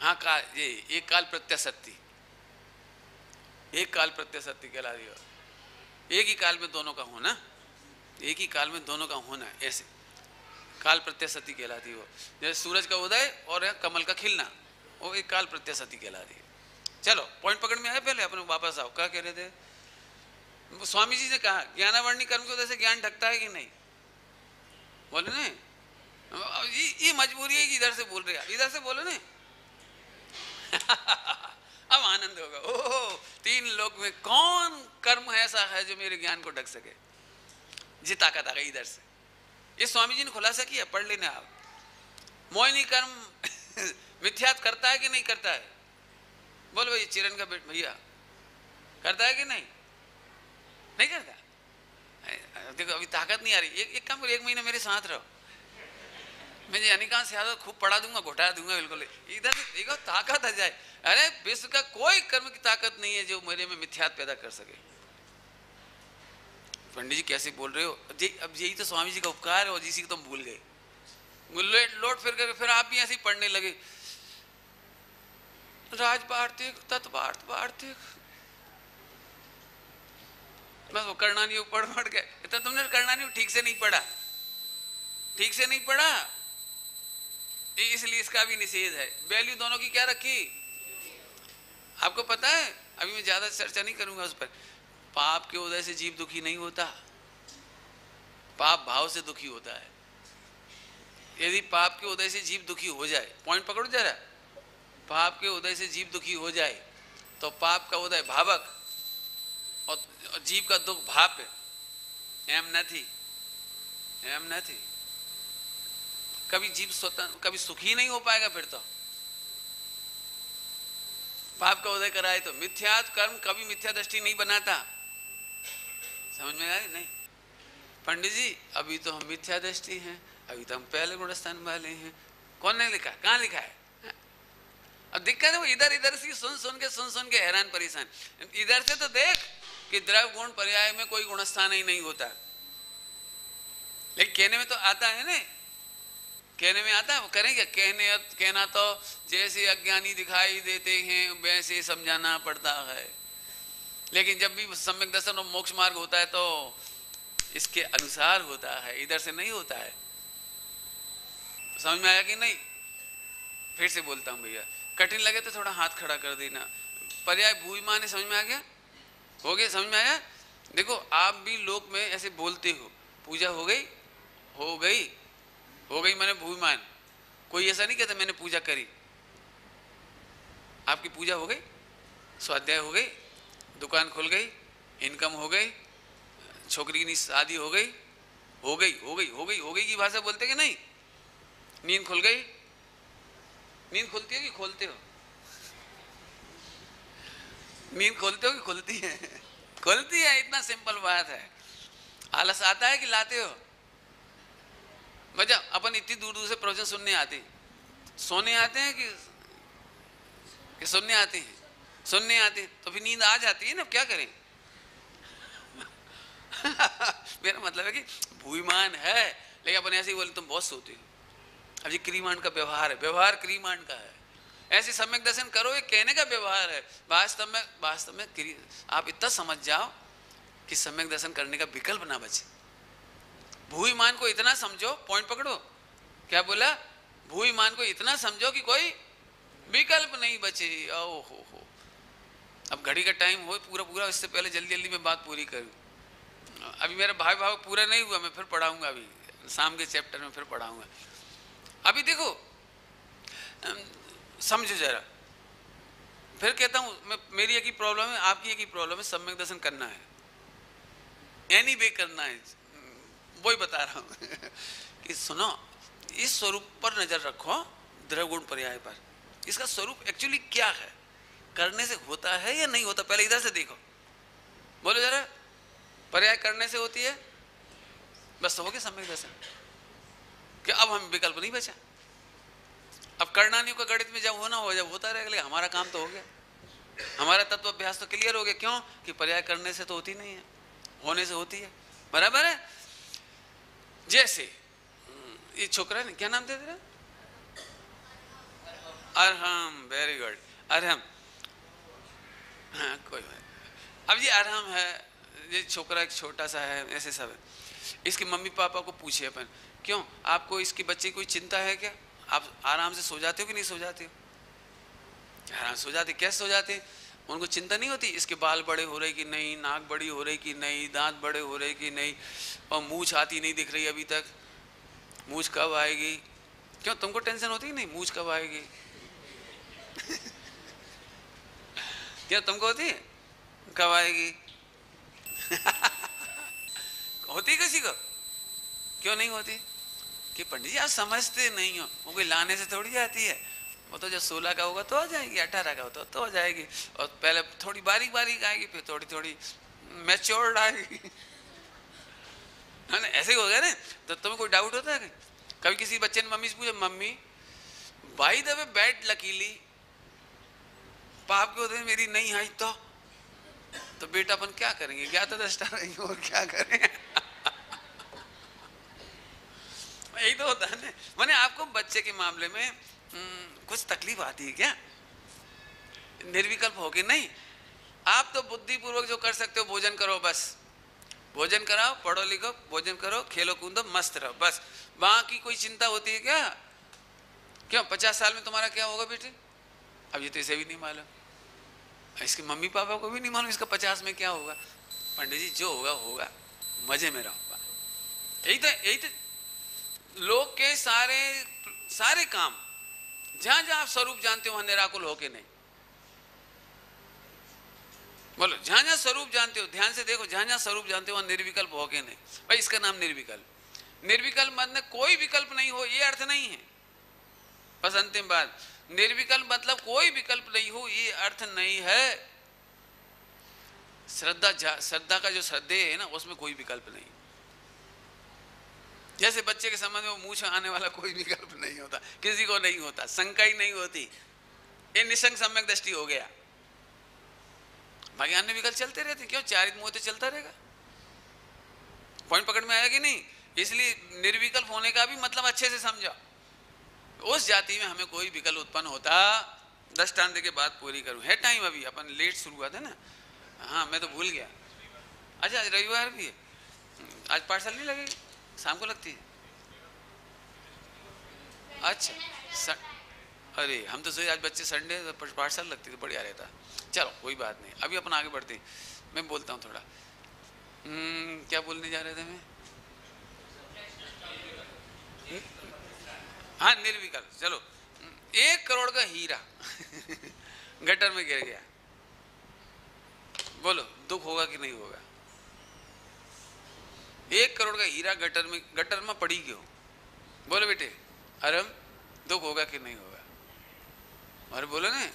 हाँ का, ये, एक काल प्रत्यसत्य एक काल प्रत्यसत्य कहला दिया एक ही काल में दोनों का होना, एक ही काल में दोनों का होना, ऐसे। काल प्रत्यसती कहलाती है वो। जैसे सूरज का उदय और कमल का खिलना, वो एक काल प्रत्यसती कहलाती है। चलो पॉइंट पकड़ में आए पहले? अपने वापस आओ। क्या कह रहे थे? स्वामी जी ने कहा, ज्ञानावर्णी कर्म की वजह से ज्ञान ढकता है कि नहीं? बोले ने ये मजबूरी है कि इधर से बोल रहे इधर से बोलो ने अब आनंद होगा। ओह तीन लोग में कौन कर्म ऐसा है जो मेरे ज्ञान को ढक सके? जी ताकत आ गई इधर से। ये स्वामी जी ने खुलासा किया पढ़ लेना आप। मोहिनी कर्म मिथ्यात करता है कि नहीं करता है? बोल भाई चिरन का भैया करता है कि नहीं? नहीं करता? देखो अभी ताकत नहीं आ रही। एक, एक काम करो एक महीना मेरे साथ रहो। मैं यानी कहा से खूब पढ़ा दूँगा घोटा दूँगा बिल्कुल। इधर देखो ताकत आ जाए। अरे, विश्व का कोई कर्म की ताकत नहीं है जो मेरे में मिथ्यात पैदा कर सके। पंडित जी कैसे बोल रहे हो? अब यही तो स्वामी जी का उपकार है और जिसी को तुम भूल गए। लोट फिर कर फिर आप भी ऐसे ही पढ़ने लगे। राज बस वो करना नहीं पढ़ पढ़ के। तो तुमने करना नहीं ठीक से नहीं पढ़ा। ठीक से नहीं पढ़ा। इसलिए इसका भी निषेध है। वैल्यू दोनों की क्या रखी? आपको पता है? अभी मैं ज़्यादा चर्चा नहीं करूँगा उस पर। पाप के उदय से जीव दुखी नहीं होता। पाप भाव से दुखी होता है। यदि पाप के उदय से जीव दुखी हो जाए पॉइंट पकड़ो जरा। पाप के उदय से जीव दुखी हो जाए तो पाप का उदय भावक और जीव का दुख भाप है। एम नहीं एम नहीं कभी जीव स्वतंत्र कभी सुखी नहीं हो पाएगा फिर तो। पाप का उदय कराए तो मिथ्यात कर्म कभी मिथ्या दृष्टि नहीं बनाता। समझ में आए नहीं। पंडित जी, अभी तो हम मिथ्या दृष्टि हैं, अभी तो हम पहले गुण स्थान वाले हैं। कौन ने लिखा? कहाँ लिखा है? अब दिक्कत है वो इधर इधर से सुन सुन के सुन सुन के हैरान परेशान। इधर से तो देख कि द्रव गुण पर्याय में कोई गुणस्थान ही नहीं होता। लेकिन कहने में तो आता है ना कहने में आता है, वो करें क्या कहने कहना तो जैसे अज्ञानी दिखाई देते हैं, वैसे समझाना पड़ता है। लेकिन जब भी सम्यक दर्शन और मोक्ष मार्ग होता है तो इसके अनुसार होता है, इधर से नहीं होता है। समझ में आया कि नहीं? फिर से बोलता हूँ भैया, कठिन लगे तो थोड़ा हाथ खड़ा कर देना। पर्याय भूमि माने, समझ में आ गया? हो गया, समझ में आया? देखो, आप भी लोक में ऐसे बोलते हो, पूजा हो गई? हो गई। हो गई मैंने भूमिमान। कोई ऐसा नहीं कहता, मैंने पूजा करी। आपकी पूजा हो गई? स्वाध्याय हो गई? दुकान खुल गई? इनकम हो गई? छोकरी की शादी हो गई? हो गई हो गई हो गई हो गई की भाषा बोलते कि नहीं? नींद खुल गई? नींद खुलती है कि खोलते हो? नींद खोलते हो कि खुलती है? खुलती है, इतना सिंपल बात है। आलस आता है कि लाते हो? मज़ा अपन इतनी दूर दूर से प्रवचन सुनने आते सोने आते हैं कि, कि सुनने आते हैं? सुनने आते हैं तो फिर नींद आ जाती है ना क्या करें? मेरा मतलब है कि भूमान है लेकिन अपन ऐसे ही बोले तुम बहुत सोते हो। अब ये क्रीमान का व्यवहार है व्यवहार क्रीमांड का है। ऐसे सम्यक दर्शन करो ये कहने का व्यवहार है। वास्तव में वास्तव में आप इतना समझ जाओ कि सम्यक दर्शन करने का विकल्प ना बचे। भूमिमान को इतना समझो पॉइंट पकड़ो। क्या बोला? भूमिमान को इतना समझो कि कोई विकल्प नहीं बचे। ओ हो। हो अब घड़ी का टाइम हो, पूरा पूरा इससे पहले जल्दी जल्दी मैं बात पूरी करूँ। अभी मेरा भाई भाव पूरा नहीं हुआ, मैं फिर पढ़ाऊँगा अभी। शाम के चैप्टर में फिर पढ़ाऊँगा। अभी देखो समझो जरा। फिर कहता हूँ, मैं, मेरी एक ही प्रॉब्लम है, आपकी एक ही प्रॉब्लम है सम्यक दर्शन करना है। एनी वे करना है। वही बता रहा हूँ। कि सुनो, इस स्वरूप पर नज़र रखो द्रवगुण पर्याय पर। इसका स्वरूप एक्चुअली क्या है? करने से होता है या नहीं होता? पहले इधर से देखो। बोलो जरा। पर्याय करने से होती है? बस हो गया सम्यक दर्शन कि अब हम विकल्प नहीं बचा। अब करणानियों का गणित में जब होना हो जब होता रहेगा हमारा काम तो हो गया। हमारा तत्व अभ्यास तो क्लियर हो गया। क्यों? कि पर्याय करने से तो होती नहीं है। होने से होती है। बराबर है? जैसे। ये छोकरा ने क्या नाम दे दे अरहम वेरी गुड अरहम। हाँ कोई बात अब ये अरहम है, ये छोकरा एक छोटा सा है, ऐसे सब है। इसके मम्मी पापा को पूछे अपन, क्यों, आपको इसके बच्चे कोई चिंता है क्या? आप आराम से सो जाते हो कि नहीं सो जाते हो? आराम सो जाते, कैसे सो जाते? उनको चिंता नहीं होती? इसके बाल बड़े हो रहे कि नहीं, नाक बड़ी हो रही कि नहीं, दांत बड़े हो रहे कि नहीं, और मूछ आती नहीं दिख रही अभी तक। मूछ कब आएगी? क्यों, तुमको टेंशन होती नहीं, मूछ कब आएगी? क्या, तुमको होती? है कब आएगी? होती किसी को? क्यों नहीं होती? कि पंडित जी, आप समझते नहीं हो। कोई लाने से थोड़ी आती है। वो तो जब सोलह का होगा तो आ जाएगी, अठारह का होता तो आ जाएगी। और पहले थोड़ी बारीक बारीक आएगी, फिर थोड़ी थोड़ी मैच्योर्ड आएगी। ना ऐसे ही हो गया ना? तो तुम्हें कोई डाउट होता है कभी किसी बच्चे ने मम्मी से पूछा, मम्मी भाई दबे बैट लकीली पाप के होते मेरी नहीं आई तो? तो बेटा अपन क्या करेंगे? क्या तो दस्ता रहेंगे और क्या करें? यही तो होता है ना। मैंने आपको बच्चे के मामले में कुछ तकलीफ़ आती है क्या? निर्विकल्प हो के नहीं। आप तो बुद्धिपूर्वक जो कर सकते हो, भोजन करो बस। भोजन कराओ, पढ़ो लिखो, भोजन करो, खेलो कूदो, मस्त रहो, बस। वहाँ की कोई चिंता होती है क्या? क्यों? पचास साल में तुम्हारा क्या होगा बेटे? अब ये तो इसे भी नहीं मालूम। इसके मम्मी पापा को भी नहीं मालूम इसका पचास में क्या होगा। पंडित जी, जो होगा होगा। मज़े में रहो। यही तो यही तो। लोग के सारे सारे काम। जहाँ जहाँ आप स्वरूप जानते हो, वहाँ निराकुल हो के नहीं। बोलो, जहाँ जहाँ स्वरूप जानते हो, ध्यान से देखो, जहाँ जहाँ स्वरूप जानते हो, वहाँ निर्विकल्प हो के नहीं। भाई, इसका नाम निर्विकल्प। निर्विकल्प मतलब कोई विकल्प नहीं हो, ये अर्थ नहीं है। बस अंतिम बात, निर्विकल्प मतलब कोई विकल्प नहीं हो, ये अर्थ नहीं है। श्रद्धा श्रद्धा का जो श्रद्धे है ना, उसमें कोई विकल्प नहीं। जैसे बच्चे के संबंध में मुँह आने वाला कोई विकल्प नहीं होता, किसी को नहीं होता, शंका ही नहीं होती। ये निसंग सम्यक दृष्टि हो गया। बाकी अन्य विकल्प चलते रहते क्यों? चारित मुँह तो चलता रहेगा। पॉइंट पकड़ में आया कि नहीं? इसलिए निर्विकल्प होने का भी मतलब अच्छे से समझा। उस जाति में हमें कोई विकल्प उत्पन्न होता। दस दृष्टांत के बाद पूरी करूँ। है टाइम अभी, अपन लेट शुरू हुआ था ना? हाँ मैं तो भूल गया। अच्छा आज रविवार भी है। आज पार्सल नहीं लगेगी? शाम को लगती है? अच्छा अरे हम तो सोचे आज बच्चे संडे तो पाठशाला लगती थी बढ़िया रहता। चलो कोई बात नहीं। अभी अपन आगे बढ़ते मैं बोलता हूँ थोड़ा। हम्म, क्या बोलने जा रहे थे मैं? हाँ निर्विकल्प। चलो। एक करोड़ का हीरा। गटर में गिर गया। बोलो दुख होगा कि नहीं होगा? एक करोड़ का हीरा गटर में गटर में पड़ी क्यों? बोलो बेटे। अरम दुख होगा कि नहीं होगा? अरे बोलो ना।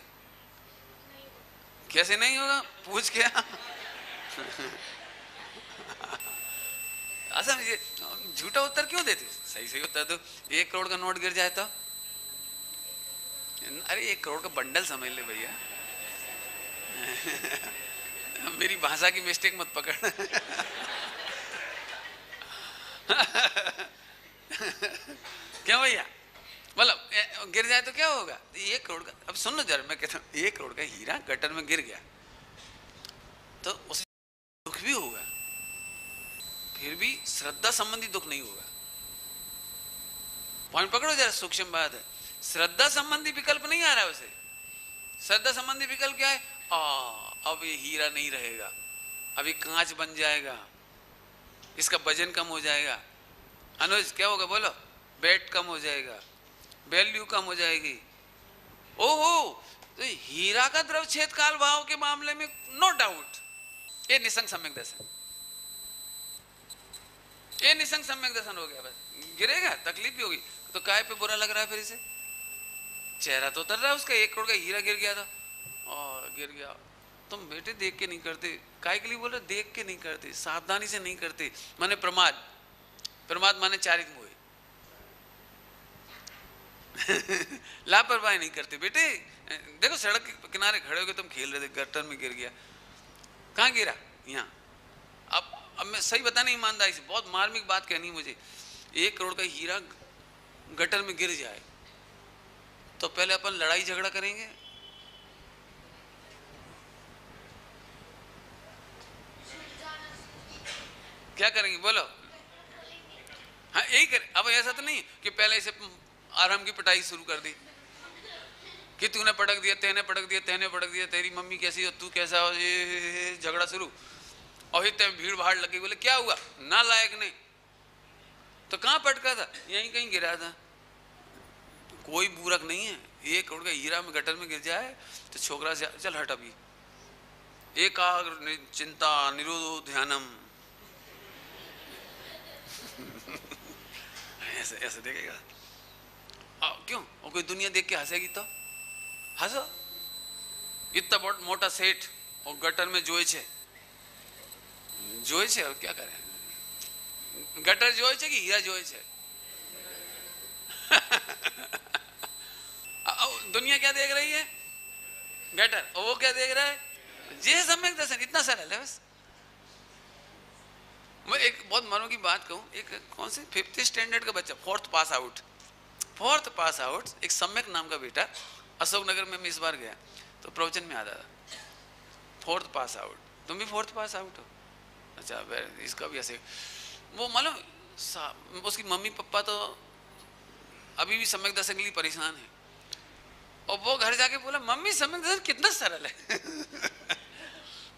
कैसे नहीं होगा? पूछ क्या? अच्छा ये झूठा उत्तर क्यों देते? सही सही उत्तर तो एक करोड़ का नोट गिर जाए तो? अरे एक करोड़ का बंडल समझ ले भैया। मेरी भाषा की मिस्टेक मत पकड़। क्या भैया? मतलब गिर जाए तो क्या होगा? एक करोड़ का अब सुन लो जरा मैं कहता हूँ एक करोड़ का हीरा गटर में गिर गया। तो उसे दुख भी होगा फिर भी श्रद्धा संबंधी दुख नहीं होगा। पॉइंट पकड़ो जरा सूक्ष्म बात है। श्रद्धा संबंधी विकल्प नहीं आ रहा है उसे। श्रद्धा संबंधी विकल्प क्या है? आ, अब ये हीरा नहीं रहेगा। अभी कांच बन जाएगा। इसका वज़न कम हो जाएगा। अनुज, क्या होगा? बोलो। वेट कम हो जाएगा। वैल्यू कम हो जाएगी। ओहो! तो हीरा का द्रव छेद काल भाव के मामले में नो डाउट ये निसंग सम्यक दर्शन। ये निसंग सम्यक दर्शन हो गया बस। गिरेगा, तकलीफ़ भी होगी। तो काय पे बुरा लग रहा है फिर इसे? चेहरा तो उतर रहा है उसका। एक करोड़ का हीरा गिर गया था। और गिर गया। तुम बेटे देख के नहीं करते। काय के लिए बोल देख के नहीं करते, सावधानी से नहीं करते। माने प्रमाद। प्रमाद माने चारित मोह। लापरवाही नहीं करते। बेटे, देखो सड़क के किनारे खड़े हो गए तुम खेल रहे थे गटर में गिर गया। कहाँ गिरा? यहाँ। अब अब मैं सही बता नहीं ईमानदारी से, बहुत मार्मिक बात कहनी मुझे। एक करोड़ का हीरा गटर में गिर जाए तो पहले अपन लड़ाई झगड़ा करेंगे? क्या करेंगे? बोलो। हाँ यही करें। अब ऐसा तो नहीं कि पहले इसे आराम की पिटाई शुरू कर दी। कि तूने पटक दिया, तेने पटक दिया, तेने पटक दिया, तेरी मम्मी कैसी हो, तू कैसा हो, ये झगड़ा शुरू। और इतने भीड़ भाड़ लगी, बोले, क्या हुआ? ना लायक नहीं। तो कहाँ पटका था? यहीं कहीं गिरा था। कोई बुरक नहीं है। एक करोड़ का हीरा में, गटर में गिर जाए तो छोकरा से, चल, हट अभी। एकाग्र चिंता, निरोधो, ध्यानम। ऐसे ऐसे देखेगा आ, क्यों और कोई दुनिया देख के हंसेगी तो हंसो इतना बहुत मोटा सेठ और गटर में जोए छे જોય છે क्या करे गटर જોય છે कि हीरा જોય છે दुनिया क्या देख रही है गटर और वो क्या देख रहा है जे सम्यक दर्शन इतना सरल है बस मैं एक बहुत मनो की बात कहूँ, एक कौन सी? फिफ्थ स्टैंडर्ड का बच्चा fourth pass out fourth pass out एक सम्यक नाम का बेटा अशोक नगर में मैं इस बार गया तो प्रवचन में आता था। फोर्थ पास आउट तुम भी फोर्थ पास आउट हो? अच्छा इसका भी ऐसे। वो मालूम उसकी मम्मी पापा तो अभी भी सम्यक दर्शन के लिए परेशान है। और वो घर जाके बोला, मम्मी, सम्यक दर्शन कितना सरल है।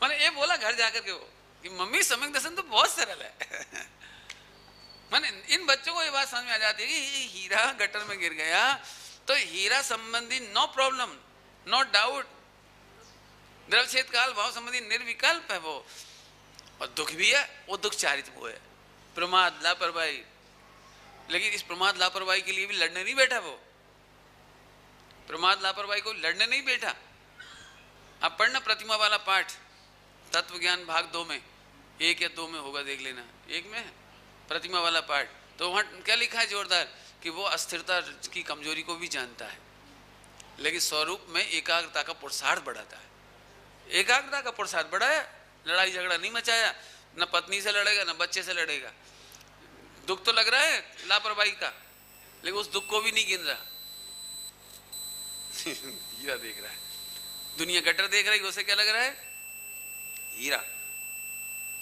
मैंने ये बोला घर जाकर के वो कि मम्मी सम्यक दर्शन तो बहुत सरल है। मैंने इन बच्चों को ये बात समझ में आ जाती है कि ये हीरा गटर में गिर गया तो हीरा संबंधी नो प्रॉब्लम नो डाउट द्रवच्छेद काल, भाव संबंधी निर्विकल्प है वो। और दुख भी है, वो दुख चारित वो है। प्रमाद, लापरवाही। लेकिन इस प्रमाद, लापरवाही के लिए भी लड़ने नहीं बैठा वो। प्रमाद, लापरवाही को लड़ने नहीं बैठा। आप पढ़ना प्रतिमा वाला पाठ तत्व ज्ञान भाग दो में। एक या दो में होगा, देख लेना। एक में? प्रतिमा वाला पार्ट तो वहाँ क्या लिखा है जोरदार? कि वो अस्थिरता की कमज़ोरी को भी जानता है। लेकिन स्वरूप में एकाग्रता का पुरुषार्थ बढ़ाता है। एकाग्रता का पुरुषार्थ बढ़ाया, लड़ाई झगड़ा नहीं मचाया। न पत्नी से लड़ेगा, न बच्चे से लड़ेगा। दुख तो लग रहा है, लापरवाही का। लेकिन उस दुख को भी नहीं गिन रहा। हीरा देख रहा है। दुनिया गटर देख रही है उसे क्या लग रहा है? हीरा।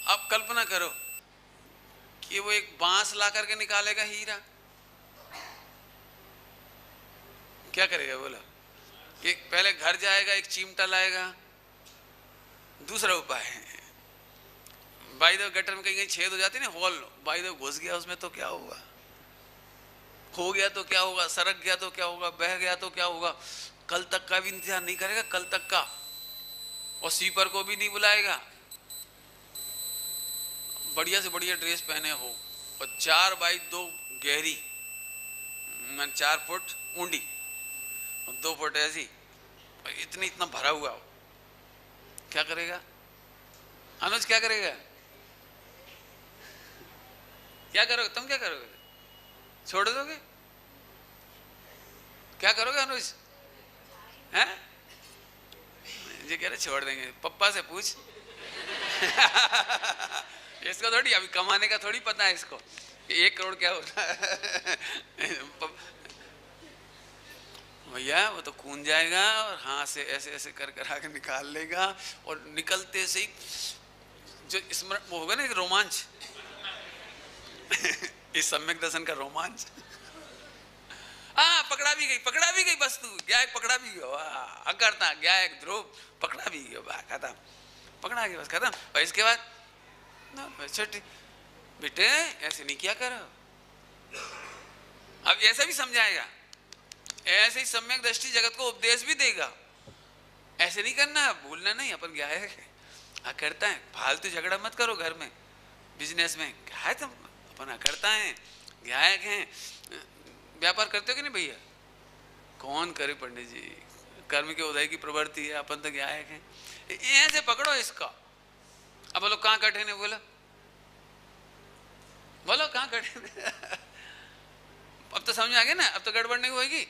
अब कल्पना करो कि वो एक बाँस ला करके निकालेगा हीरा। क्या करेगा बोला? कि पहले घर जाएगा, एक चिमटा लाएगा। दूसरा उपाय है। बाई दो गटर में कहीं कहीं छेद हो जाती ना हॉल बाई दो घुस गया, उसमें तो क्या होगा? हो गया तो क्या होगा? सरक गया तो क्या होगा? बह गया तो क्या होगा? कल तक का भी इंतज़ार नहीं करेगा, कल तक का। और स्वीपर को भी नहीं बुलाएगा। बढ़िया से बढ़िया ड्रेस पहने हो और चार बाई दो गहरी, मैं चार फुट ऊंडी और दो फुट ऐसी और इतनी इतना भरा हुआ हो। क्या करेगा? अनुज, क्या करेगा? क्या करोगे? तुम क्या करोगे? छोड़ दोगे? क्या करोगे अनुज? हैं? जी कह रहे छोड़ देंगे। पप्पा से पूछ। इसको थोड़ी, अभी कमाने का थोड़ी पता है इसको। कि एक करोड़ क्या होता है? भैया, वो तो कून जाएगा और हाथ से ऐसे ऐसे कर कर आके निकाल लेगा और निकलते से ही जो स्मरण, वो होगा ना एक रोमांच? इस सम्यक दर्शन का रोमांच। हाँ पकड़ा भी गई, पकड़ा भी गई बस तू गया पकड़ा भी गया अकर्ता। गया एक ध्रुव, पकड़ा भी गया, वाह, खत्म। पकड़ा गया, बस खत्म। और इसके बाद छोटी बेटे, ऐसे नहीं किया करो। अब ऐसा भी समझाएगा। ऐसे ही सम्यक दृष्टि जगत को उपदेश भी देगा। ऐसे नहीं करना, भूलना नहीं, अपन क्या है? हाँ करता है। फालतू झगड़ा मत करो घर में। बिज़नेस में। क्या है तुम? अपन करता है। गायक हैं। व्यापार करते हो कि नहीं भैया? कौन करे पंडित जी? कर्म के उदय की प्रवृत्ति है। अपन तो गायक हैं। ऐसे पकड़ो इसका। अब बोलो, कहाँ कठिन है? बोला। बोलो, कहाँ कटे अब तो समझ आ गया ना, अब तो गड़बड़ नहीं होगी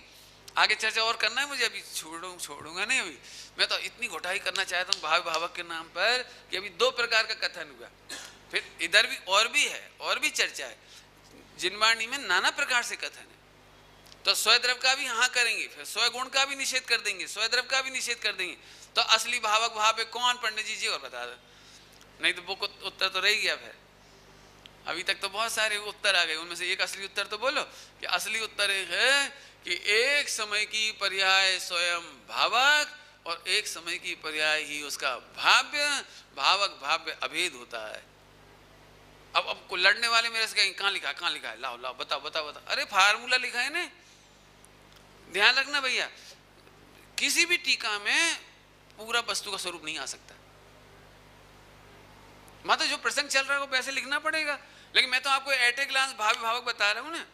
आगे चर्चा और करना है मुझे, अभी छोड़ू, छोड़ूँगा नहीं अभी। मैं तो इतनी घोटाई करना चाहता हूँ भाव भावक के नाम पर कि अभी दो प्रकार का कथन हुआ। फिर इधर भी और भी है, और भी चर्चा है। जिनवाणी में नाना प्रकार से कथन है। तो स्वयद्रव का भी हाँ करेंगे, फिर स्वगुण का भी निषेध कर देंगे, स्वयद्रव का भी निषेध कर देंगे। तो असली भावक भाव कौन पंडित जी जी और बता दो नहीं तो बुक उत्तर तो रह गया फिर। अभी तक तो बहुत सारे उत्तर आ गए, उनमें से एक असली उत्तर तो बोलो कि असली उत्तर एक है कि एक समय की पर्याय स्वयं भावक और एक समय की पर्याय ही उसका भाव्य, भावक भाव्य अभेद होता है। अब अब को लड़ने वाले मेरे से कहें कहाँ लिखा कहाँ लिखा है? लाओ लाओ, बताओ बताओ बताओ। अरे फार्मूला लिखा है ना। ध्यान रखना भैया, किसी भी टीका में पूरा वस्तु का स्वरूप नहीं आ सकता। मतलब जो प्रसंग चल रहा है वो वैसे लिखना पड़ेगा। लेकिन मैं तो आपको एट ए ग्लांस भाव भावक बता रहा हूँ ना।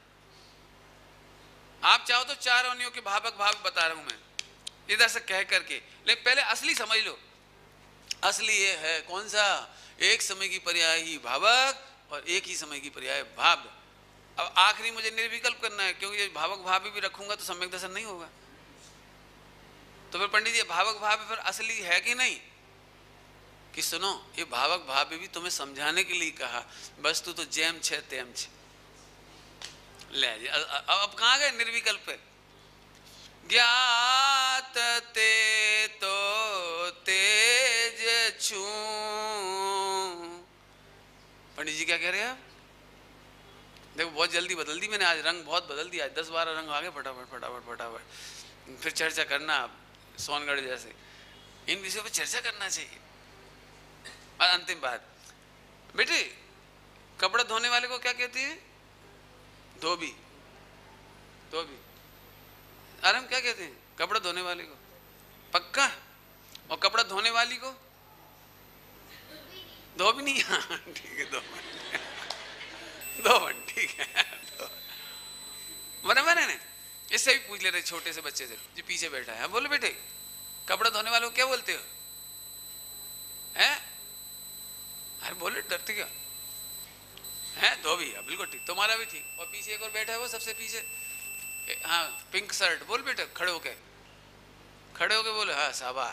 आप चाहो तो चार अवनियों के भावक भाव बता रहा हूँ मैं। इधर से कह करके। लेकिन पहले असली समझ लो। असली ये है कौन सा? एक समय की पर्याय ही भावक और एक ही समय की पर्याय भाव अब आखिरी मुझे निर्विकल्प करना है, क्योंकि भावक भाव भी रखूँगा तो सम्यक दर्शन नहीं होगा। तो फिर पंडित जी भावक भाव फिर असली है कि नहीं? कि सुनो, ये भावक भाव भी तुम्हें समझाने के लिए कहा, बस तू तो जैम छे, तेम छे। ले अब अब कहाँ गए निर्विकल्प ज्ञात ते तो तेज छू। पंडित जी क्या कह रहे हैं आप? देखो, बहुत जल्दी बदल दी मैंने आज, रंग बहुत बदल दिया दस बारह रंग आ गए, फटाफट फटाफट फटाफट। फिर चर्चा करना आप, सोनगढ़ जैसे। इन विषयों पर चर्चा करना चाहिए। और अंतिम बात बेटे कपड़ा धोने वाले को क्या कहती है? धोबी धोबी। अरे हम क्या कहते हैं? कपड़ा धोने वाले को। पक्का? और कपड़ा धोने वाली को? धोबी नहीं हाँ ठीक है दो दो ठीक है बराबर है ना? इससे भी पूछ ले रहे छोटे से बच्चे से जो पीछे बैठा हाँ, बोलो बेटे कपड़ा धोने वालों को क्या बोलते हो? हैं? अरे बोले डरते क्या? है धोबी हाँ, बिल्कुल ठीक। तुम्हारा भी ठीक और पीछे एक और बैठा है वो सबसे पीछे। हाँ पिंक शर्ट। बोल बेटे खड़े होके। खड़े होके बोले हाँ साबा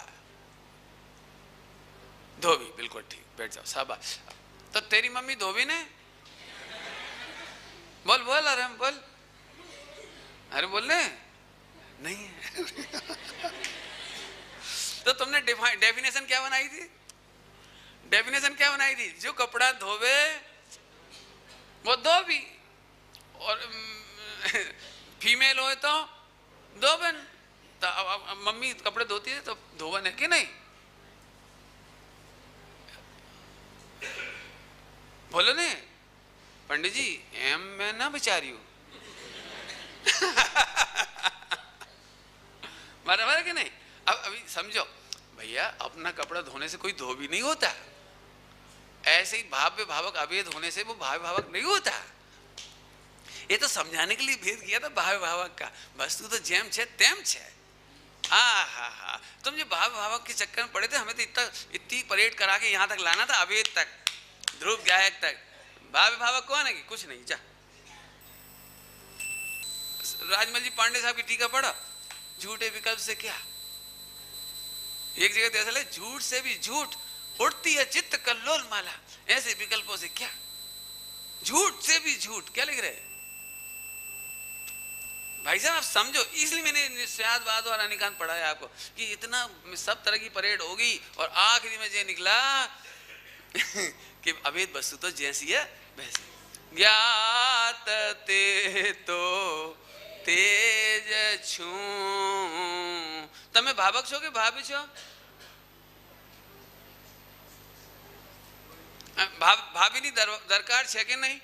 धोबी बिल्कुल ठीक बैठ जाओ साबा तो तेरी मम्मी धोबी ने? बोल बोल अरे बोल। अरे बोल ले नहीं है। तो तुमने डेफिनेशन क्या बनाई थी? डेफिनेशन क्या बनाई थी? जो कपड़ा धोवे, वो धोबी और फीमेल हो तो धोबन तो अब मम्मी कपड़े धोती है तो धोबन है कि नहीं? बोलो ने, पंडित जी, एम मैं ना बिचारी हूँ। बराबर कि नहीं? अब, अभी समझो, भैया, अपना कपड़ा धोने से कोई धोबी नहीं होता। ऐसे ही भाव्य भावक अभेद होने से वो भाव्य भावक नहीं होता। ये तो समझाने के लिए भेद किया था भाव भावक का। वस्तु तो जैम छे, तेम छे। आ हा। हा तुम जो भाव भावक के चक्कर में पड़े थे, हमें तो इतना, इतनी परेड करा के यहाँ तक लाना था अवेद तक, ध्रुव गायक तक। भाव भावक कौन है कि? कुछ नहीं, जा। राजमल जी पांडे साहब की टीका पढ़ा। झूठे विकल्प से क्या? एक जगह तो ऐसा झूठ से भी झूठ। उड़ती है चित्त कल्लोल माला ऐसे विकल्पों से क्या झूठ से भी झूठ क्या लिख रहे भाई साहब आप समझो इसलिए मैंने निश्चयादवाद और अनिकांत पढ़ा है आपको कि इतना सब तरह की परेड होगी और आखिरी में ये निकला कि अभेद वस्तु तो जैसी है वैसी ज्ञात ते तो तेज छू તમે ભાવક છો કે ભાભી છો ભાભીની દરકાર છે કે નહીં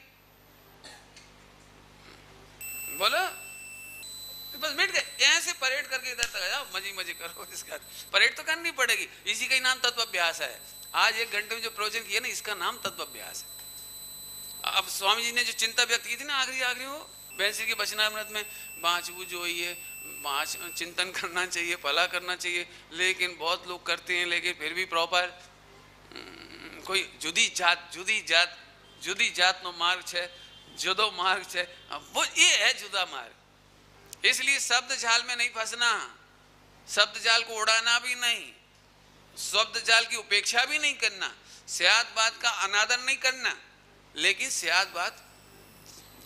બોલો बस मिट गए ऐसे परेड करके इधर तक जाओ मजी मजे करो इसका परेड तो करनी पड़ेगी इसी का ही नाम तत्व अभ्यास है आज एक घंटे में जो प्रवचन किया ना इसका नाम तत्व अभ्यास है अब स्वामी जी ने जो चिंता व्यक्त की थी ना आखिरी आखिरी वो बैंसी के बचनामृत में बाँचबू जो है बाँच चिंतन करना चाहिए भला करना चाहिए लेकिन बहुत लोग करते हैं लेकिन फिर भी प्रॉपर कोई जुदी जात जुदी जात जुदी जात नो मार्ग है जुदो मार्ग है वो ये है जुदा मार्ग इसलिए शब्द जाल में नहीं फंसना। शब्द जाल को उड़ाना भी नहीं। शब्द जाल की उपेक्षा भी नहीं करना। सियाद बात का अनादर नहीं करना। लेकिन सियाद बात,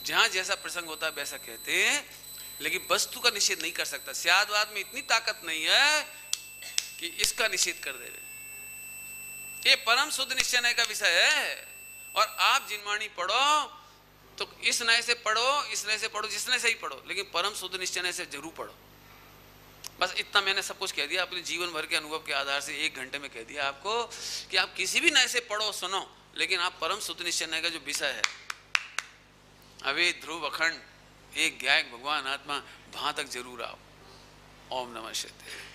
जहाँ जैसा प्रसंग होता है, वैसा कहते हैं। लेकिन वस्तु का निषेध नहीं कर सकता। सियादवाद में इतनी ताकत नहीं है कि इसका निषेध कर दे। ये परम शुद्ध निश्चय का विषय है। और आप जिनवाणी पढ़ो तो इस नए से पढ़ो, इस नए से पढ़ो जिसने से ही पढ़ो, लेकिन परम शुद्ध निश्चय से ज़रूर पढ़ो। बस इतना मैंने सब कुछ कह दिया, अपने जीवन भर के अनुभव के आधार से एक घंटे में कह दिया आपको कि आप किसी भी नए से पढ़ो, सुनो, लेकिन आप परम शुद्ध निश्चय का जो विषय है। अवे ध्रुव अखंड, एक ज्ञायक भगवान आत्मा, वहाँ तक ज़रूर आओ। ओम नमः शिवाय।